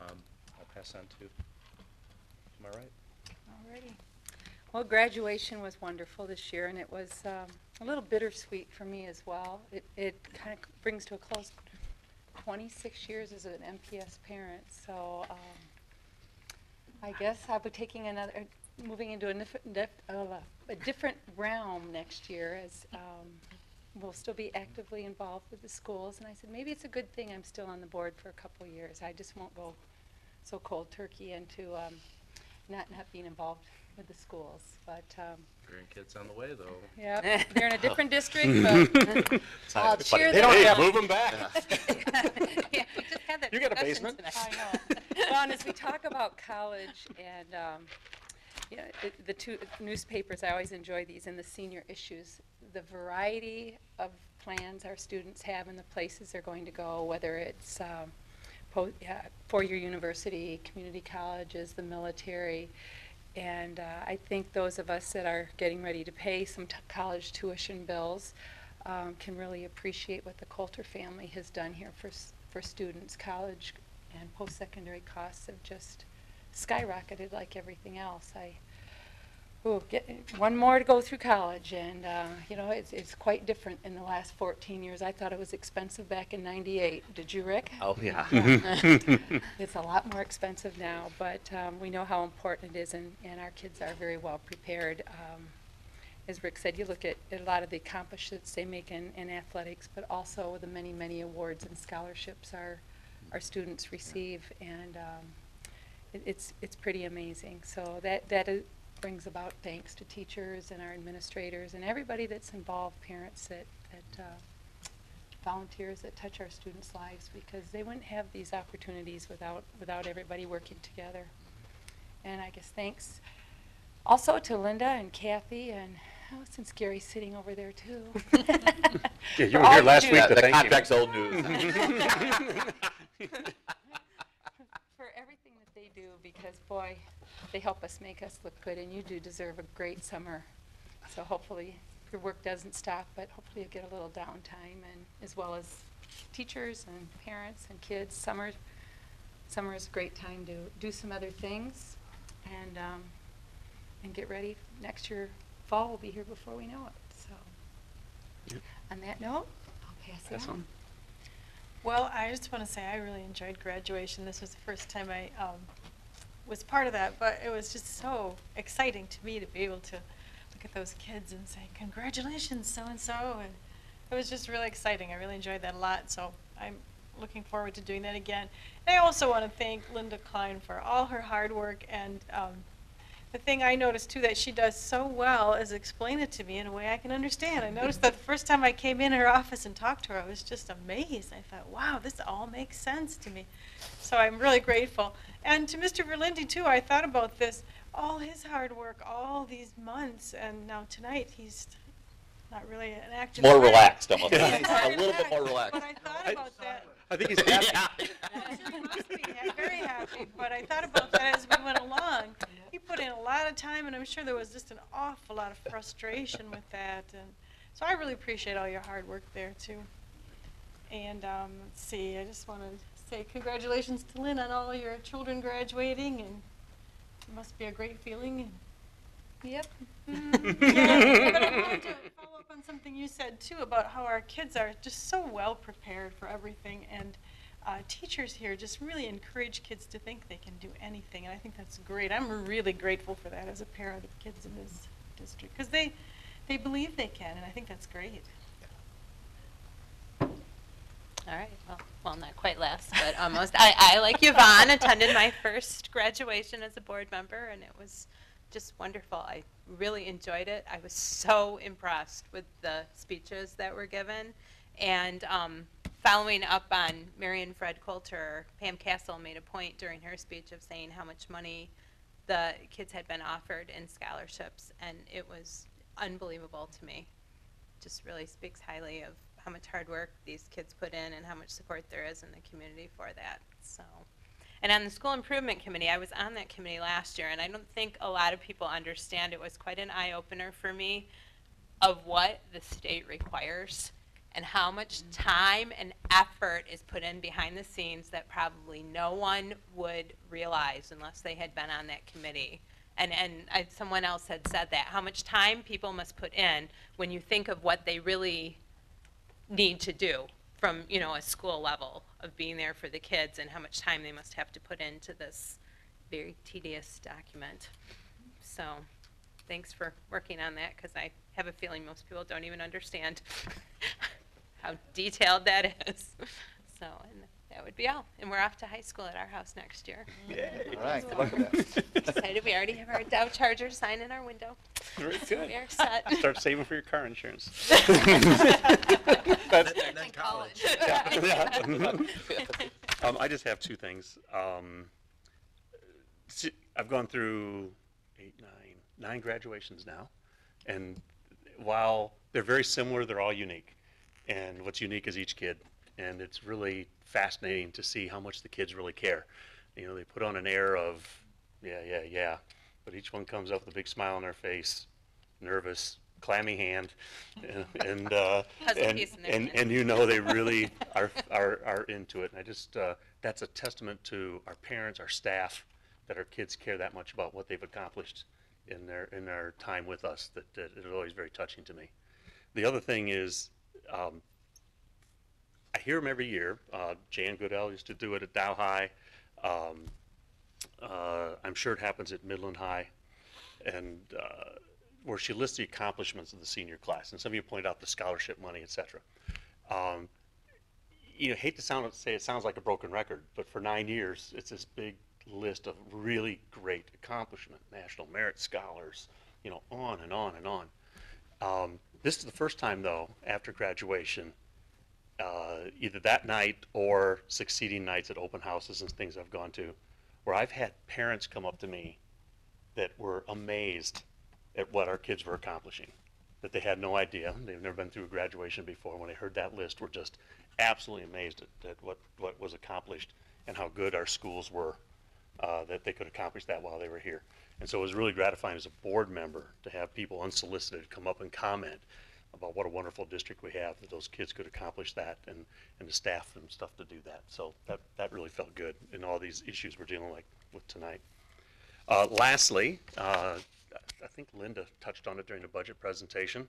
Um, I'll pass on to Am I right? Alrighty. Well, graduation was wonderful this year, and it was um, a little bittersweet for me as well. It, it kind of brings to a close 26 years as an MPS parent, so um, I guess I'll be taking another, moving into a, uh, a different realm next year as um, we'll still be actively involved with the schools. And I said, maybe it's a good thing I'm still on the board for a couple years. I just won't go so cold turkey into um, not, not being involved with the schools. But, um, Grandkids on the way, though. yeah, they're in a different district, but I'll cheer They them don't on. have, move them back. Yeah, we just had that You got a discussion basement? tonight. I know. Well, and as we talk about college and, um, you know, it- the two newspapers, I always enjoy these, and the senior issues, the variety of plans our students have and the places they're going to go, whether it's um, po- yeah, four-year university, community colleges, the military. And uh, I think those of us that are getting ready to pay some t- college tuition bills um, can really appreciate what the Coulter family has done here for, for students. College and post-secondary costs have just skyrocketed like everything else. I, oh, get, one more to go through college, and, uh, you know, it's, it's quite different in the last 14 years. I thought it was expensive back in 98. Did you, Rick? Oh, yeah. It's a lot more expensive now, but um, we know how important it is, and, and our kids are very well prepared. Um, As Rick said, you look at, at a lot of the accomplishments they make in, in athletics, but also the many, many awards and scholarships our, our students receive, and um, it, it's, it's pretty amazing. So that, that is- brings about thanks to teachers and our administrators and everybody that's involved, parents that, that uh, volunteers that touch our students' lives because they wouldn't have these opportunities without, without everybody working together. And I guess thanks also to Linda and Kathy and, oh, since Gary's sitting over there too. Yeah, you were here last week Yeah, to The thank you. old news. For everything that they do because boy, they help us make us look good and you do deserve a great summer. So hopefully your work doesn't stop, but hopefully you'll get a little downtime and as well as teachers and parents and kids. Summer, summer is a great time to do some other things and, um, and get ready. Next year, fall will be here before we know it, so. Yep. On that note, I'll pass Pass it on. on. Well, I just want to say I really enjoyed graduation. This was the first time I um, was part of that, but it was just so exciting to me to be able to look at those kids and say, "Congratulations, so and so!" And it was just really exciting. I really enjoyed that a lot. So I'm looking forward to doing that again. And I also want to thank Linda Klein for all her hard work and. Um, the thing I noticed too that she does so well is explain it to me in a way I can understand. I noticed that the first time I came in her office and talked to her, I was just amazed. I thought, wow, this all makes sense to me. So I'm really grateful. And to Mr. Verlinde too, I thought about this, all his hard work, all these months, and now tonight he's not really an active. More parent. relaxed, almost. Yeah, A little bit more relaxed. But I thought about that. I think he's happy. I'm sure he must be ha- very happy, but I thought about that as we went along. He put in a lot of time, and I'm sure there was just an awful lot of frustration with that, and so I really appreciate all your hard work there, too. And, um, let's see, I just wanted. to say congratulations to Lynn on all your children graduating, and it must be a great feeling, Yep. Mm, yeah, but I wanted to follow up on something you said too about how our kids are just so well prepared for everything, and uh, teachers here just really encourage kids to think they can do anything, and I think that's great. I'm really grateful for that as a parent of kids in this district because they they believe they can, and I think that's great. All right, well, well, not quite last, but almost. I, I, like Yvonne, attended my first graduation as a board member, and it was just wonderful. I really enjoyed it. I was so impressed with the speeches that were given. And um, following up on Mary and Fred Coulter, Pam Castle made a point during her speech of saying how much money the kids had been offered in scholarships, and it was unbelievable to me just really speaks highly of how much hard work these kids put in and how much support there is in the community for that. So, and on the school improvement committee, I was on that committee last year, and I don't think a lot of people understand. It was quite an eye opener for me of what the state requires and how much time and effort is put in behind the scenes that probably no one would realize unless they had been on that committee. And, and I, someone else had said that, how much time people must put in when you think of what they really need to do from, you know, a school level of being there for the kids and how much time they must have to put into this very tedious document. So, thanks for working on that, because I have a feeling most people don't even understand how detailed that is. So, and that would be all. And we're off to high school at our house next year. All right, good luck with that. Excited, we already have our Dow Charger sign in our window. Very good. We are set. Start saving for your car insurance. And then college. Um, I just have two things. Um, si- I've gone through eight, nine, nine graduations now. And while they're very similar, they're all unique. And what's unique is each kid. And it's really fascinating to see how much the kids really care. You know, they put on an air of, yeah, yeah, yeah. But each one comes up with a big smile on their face, nervous, clammy hand. And, and, uh, and, piece in their and, and you know they really are, are, are into it. And I just, uh, that's a testament to our parents, our staff, that our kids care that much about what they've accomplished in their, in their time with us, that, that it is always very touching to me. The other thing is, um, I hear them every year. Uh, Jan Goodell used to do it at Dow High. Um, uh, I'm sure it happens at Midland High. And, uh, where she lists the accomplishments of the senior class, and some of you pointed out the scholarship money, etc. Um, you know, hate to sound say it sounds like a broken record, but for nine years, it's this big list of really great accomplishment, national merit scholars, you know, on and on and on. Um, this is the first time, though, after graduation, uh, either that night or succeeding nights at open houses and things I've gone to, where I've had parents come up to me that were amazed at what our kids were accomplishing, that they had no idea. They've never been through a graduation before. When they heard that list, were just absolutely amazed at, at what, what was accomplished and how good our schools were, uh, that they could accomplish that while they were here. And so it was really gratifying as a board member to have people unsolicited come up and comment about what a wonderful district we have, that those kids could accomplish that and, and the staff and stuff to do that. So that, that really felt good in all these issues we're dealing like with tonight. Uh, Lastly, uh, I think Linda touched on it during the budget presentation.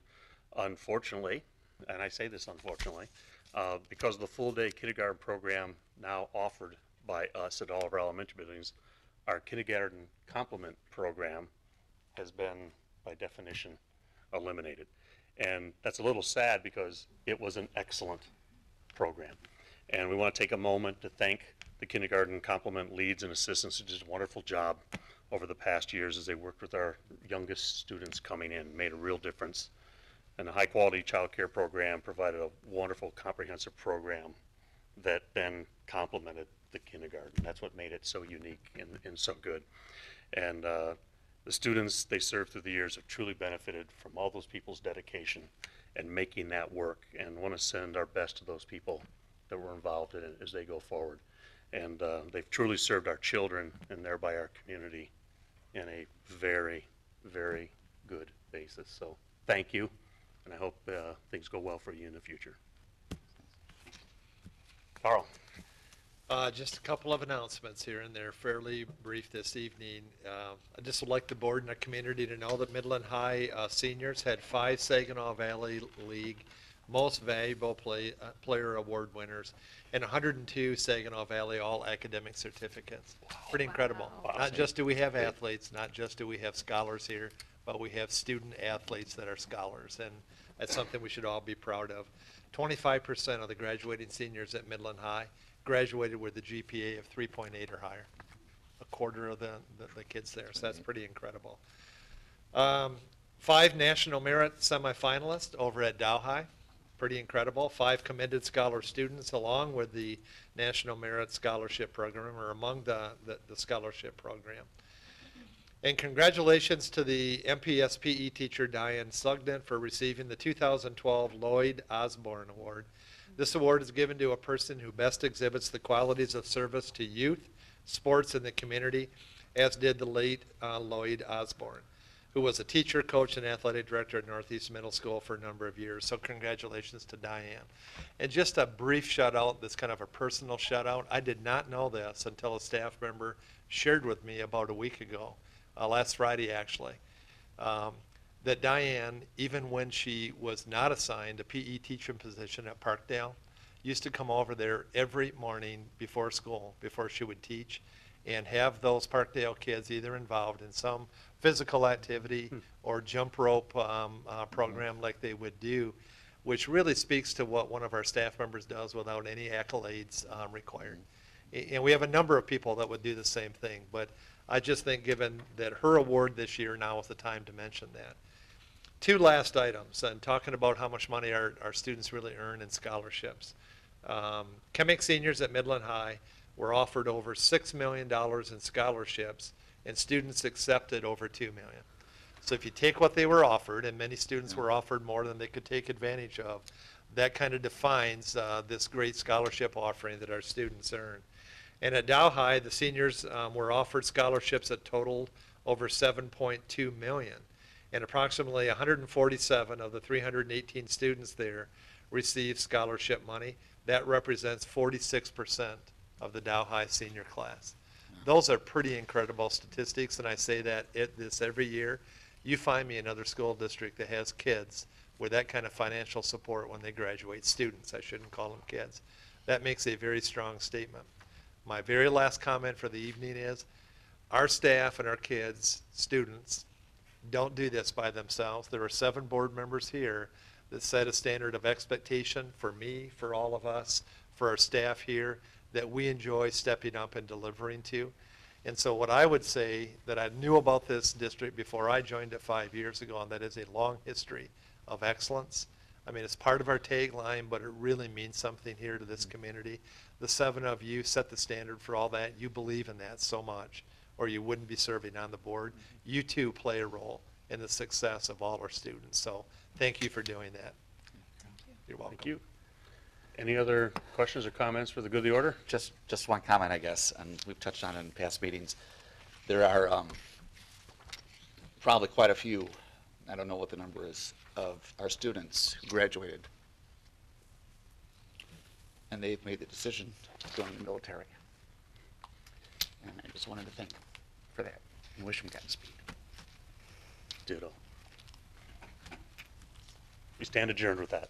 Unfortunately, and I say this unfortunately, uh, because the full-day kindergarten program now offered by us at all of our elementary buildings, our kindergarten complement program has been, by definition, eliminated. And that's a little sad because it was an excellent program. And we want to take a moment to thank the kindergarten complement leads and assistants who did a wonderful job over the past years as they worked with our youngest students coming in, made a real difference. And the high-quality childcare program provided a wonderful comprehensive program that then complemented the kindergarten. That's what made it so unique and, and so good. And uh, the students they served through the years have truly benefited from all those people's dedication and making that work. And want to send our best to those people that were involved in it as they go forward. And uh, they've truly served our children and thereby our community in a very, very good basis. So thank you, and I hope uh, things go well for you in the future. Carl? Uh, just a couple of announcements here, and they're fairly brief this evening. Uh, I just would like the board and the community to know that Midland High uh, seniors had five Saginaw Valley League Most Valuable Play, uh, Player Award winners, and 102 Saginaw Valley All Academic Certificates. Pretty incredible. Wow. Not just do we have athletes, not just do we have scholars here, but we have student athletes that are scholars, and that's something we should all be proud of. 25% of the graduating seniors at Midland High graduated with a GPA of 3.8 or higher. A quarter of the, the, the kids there, so that's pretty incredible. Um, five National Merit semifinalists over at Dow High, pretty incredible. Five commended scholar students along with the National Merit Scholarship Program, or among the, the, the scholarship program. And congratulations to the MPS PE E teacher Diane Sugden for receiving the 2012 Lloyd Osborne Award. This award is given to a person who best exhibits the qualities of service to youth, sports, and the community, as did the late uh, Lloyd Osborne. who was a teacher, coach, and athletic director at Northeast Middle School for a number of years. So congratulations to Diane. And just a brief shout out, this kind of a personal shout out. I did not know this until a staff member shared with me about a week ago, uh, last Friday actually, um, that Diane, even when she was not assigned a PE teaching position at Parkdale, used to come over there every morning before school, before she would teach, and have those Parkdale kids either involved in some physical activity or jump rope um, uh, program like they would do, which really speaks to what one of our staff members does without any accolades um, required. And we have a number of people that would do the same thing, but I just think given that her award this year, now is the time to mention that. Two last items, and talking about how much money our, our students really earn in scholarships. Um, Chemic seniors at Midland High were offered over $6 million in scholarships, and students accepted over 2 million. So if you take what they were offered, and many students were offered more than they could take advantage of, that kind of defines uh, this great scholarship offering that our students earn. And at Dow High, the seniors um, were offered scholarships that totaled over 7.2 million. And approximately 147 of the 318 students there received scholarship money. That represents 46% of the Dow High senior class. Those are pretty incredible statistics, and I say that it, this every year. You find me another school district that has kids with that kind of financial support when they graduate, students, I shouldn't call them kids. That makes a very strong statement. My very last comment for the evening is, our staff and our kids, students, don't do this by themselves. There are seven board members here that set a standard of expectation for me, for all of us, for our staff here, that we enjoy stepping up and delivering to. And so what I would say that I knew about this district before I joined it five years ago, and that is a long history of excellence. I mean, it's part of our tagline, but it really means something here to this community. The seven of you set the standard for all that. You believe in that so much, or you wouldn't be serving on the board. You too play a role in the success of all our students. So thank you for doing that. You're welcome. Thank you. Any other questions or comments for the good of the order? Just, just one comment, I guess, and we've touched on it in past meetings. There are um, probably quite a few, I don't know what the number is, of our students who graduated. And they've made the decision to join the military. And I just wanted to thank for that and wish them Godspeed. Ditto. We stand adjourned with that.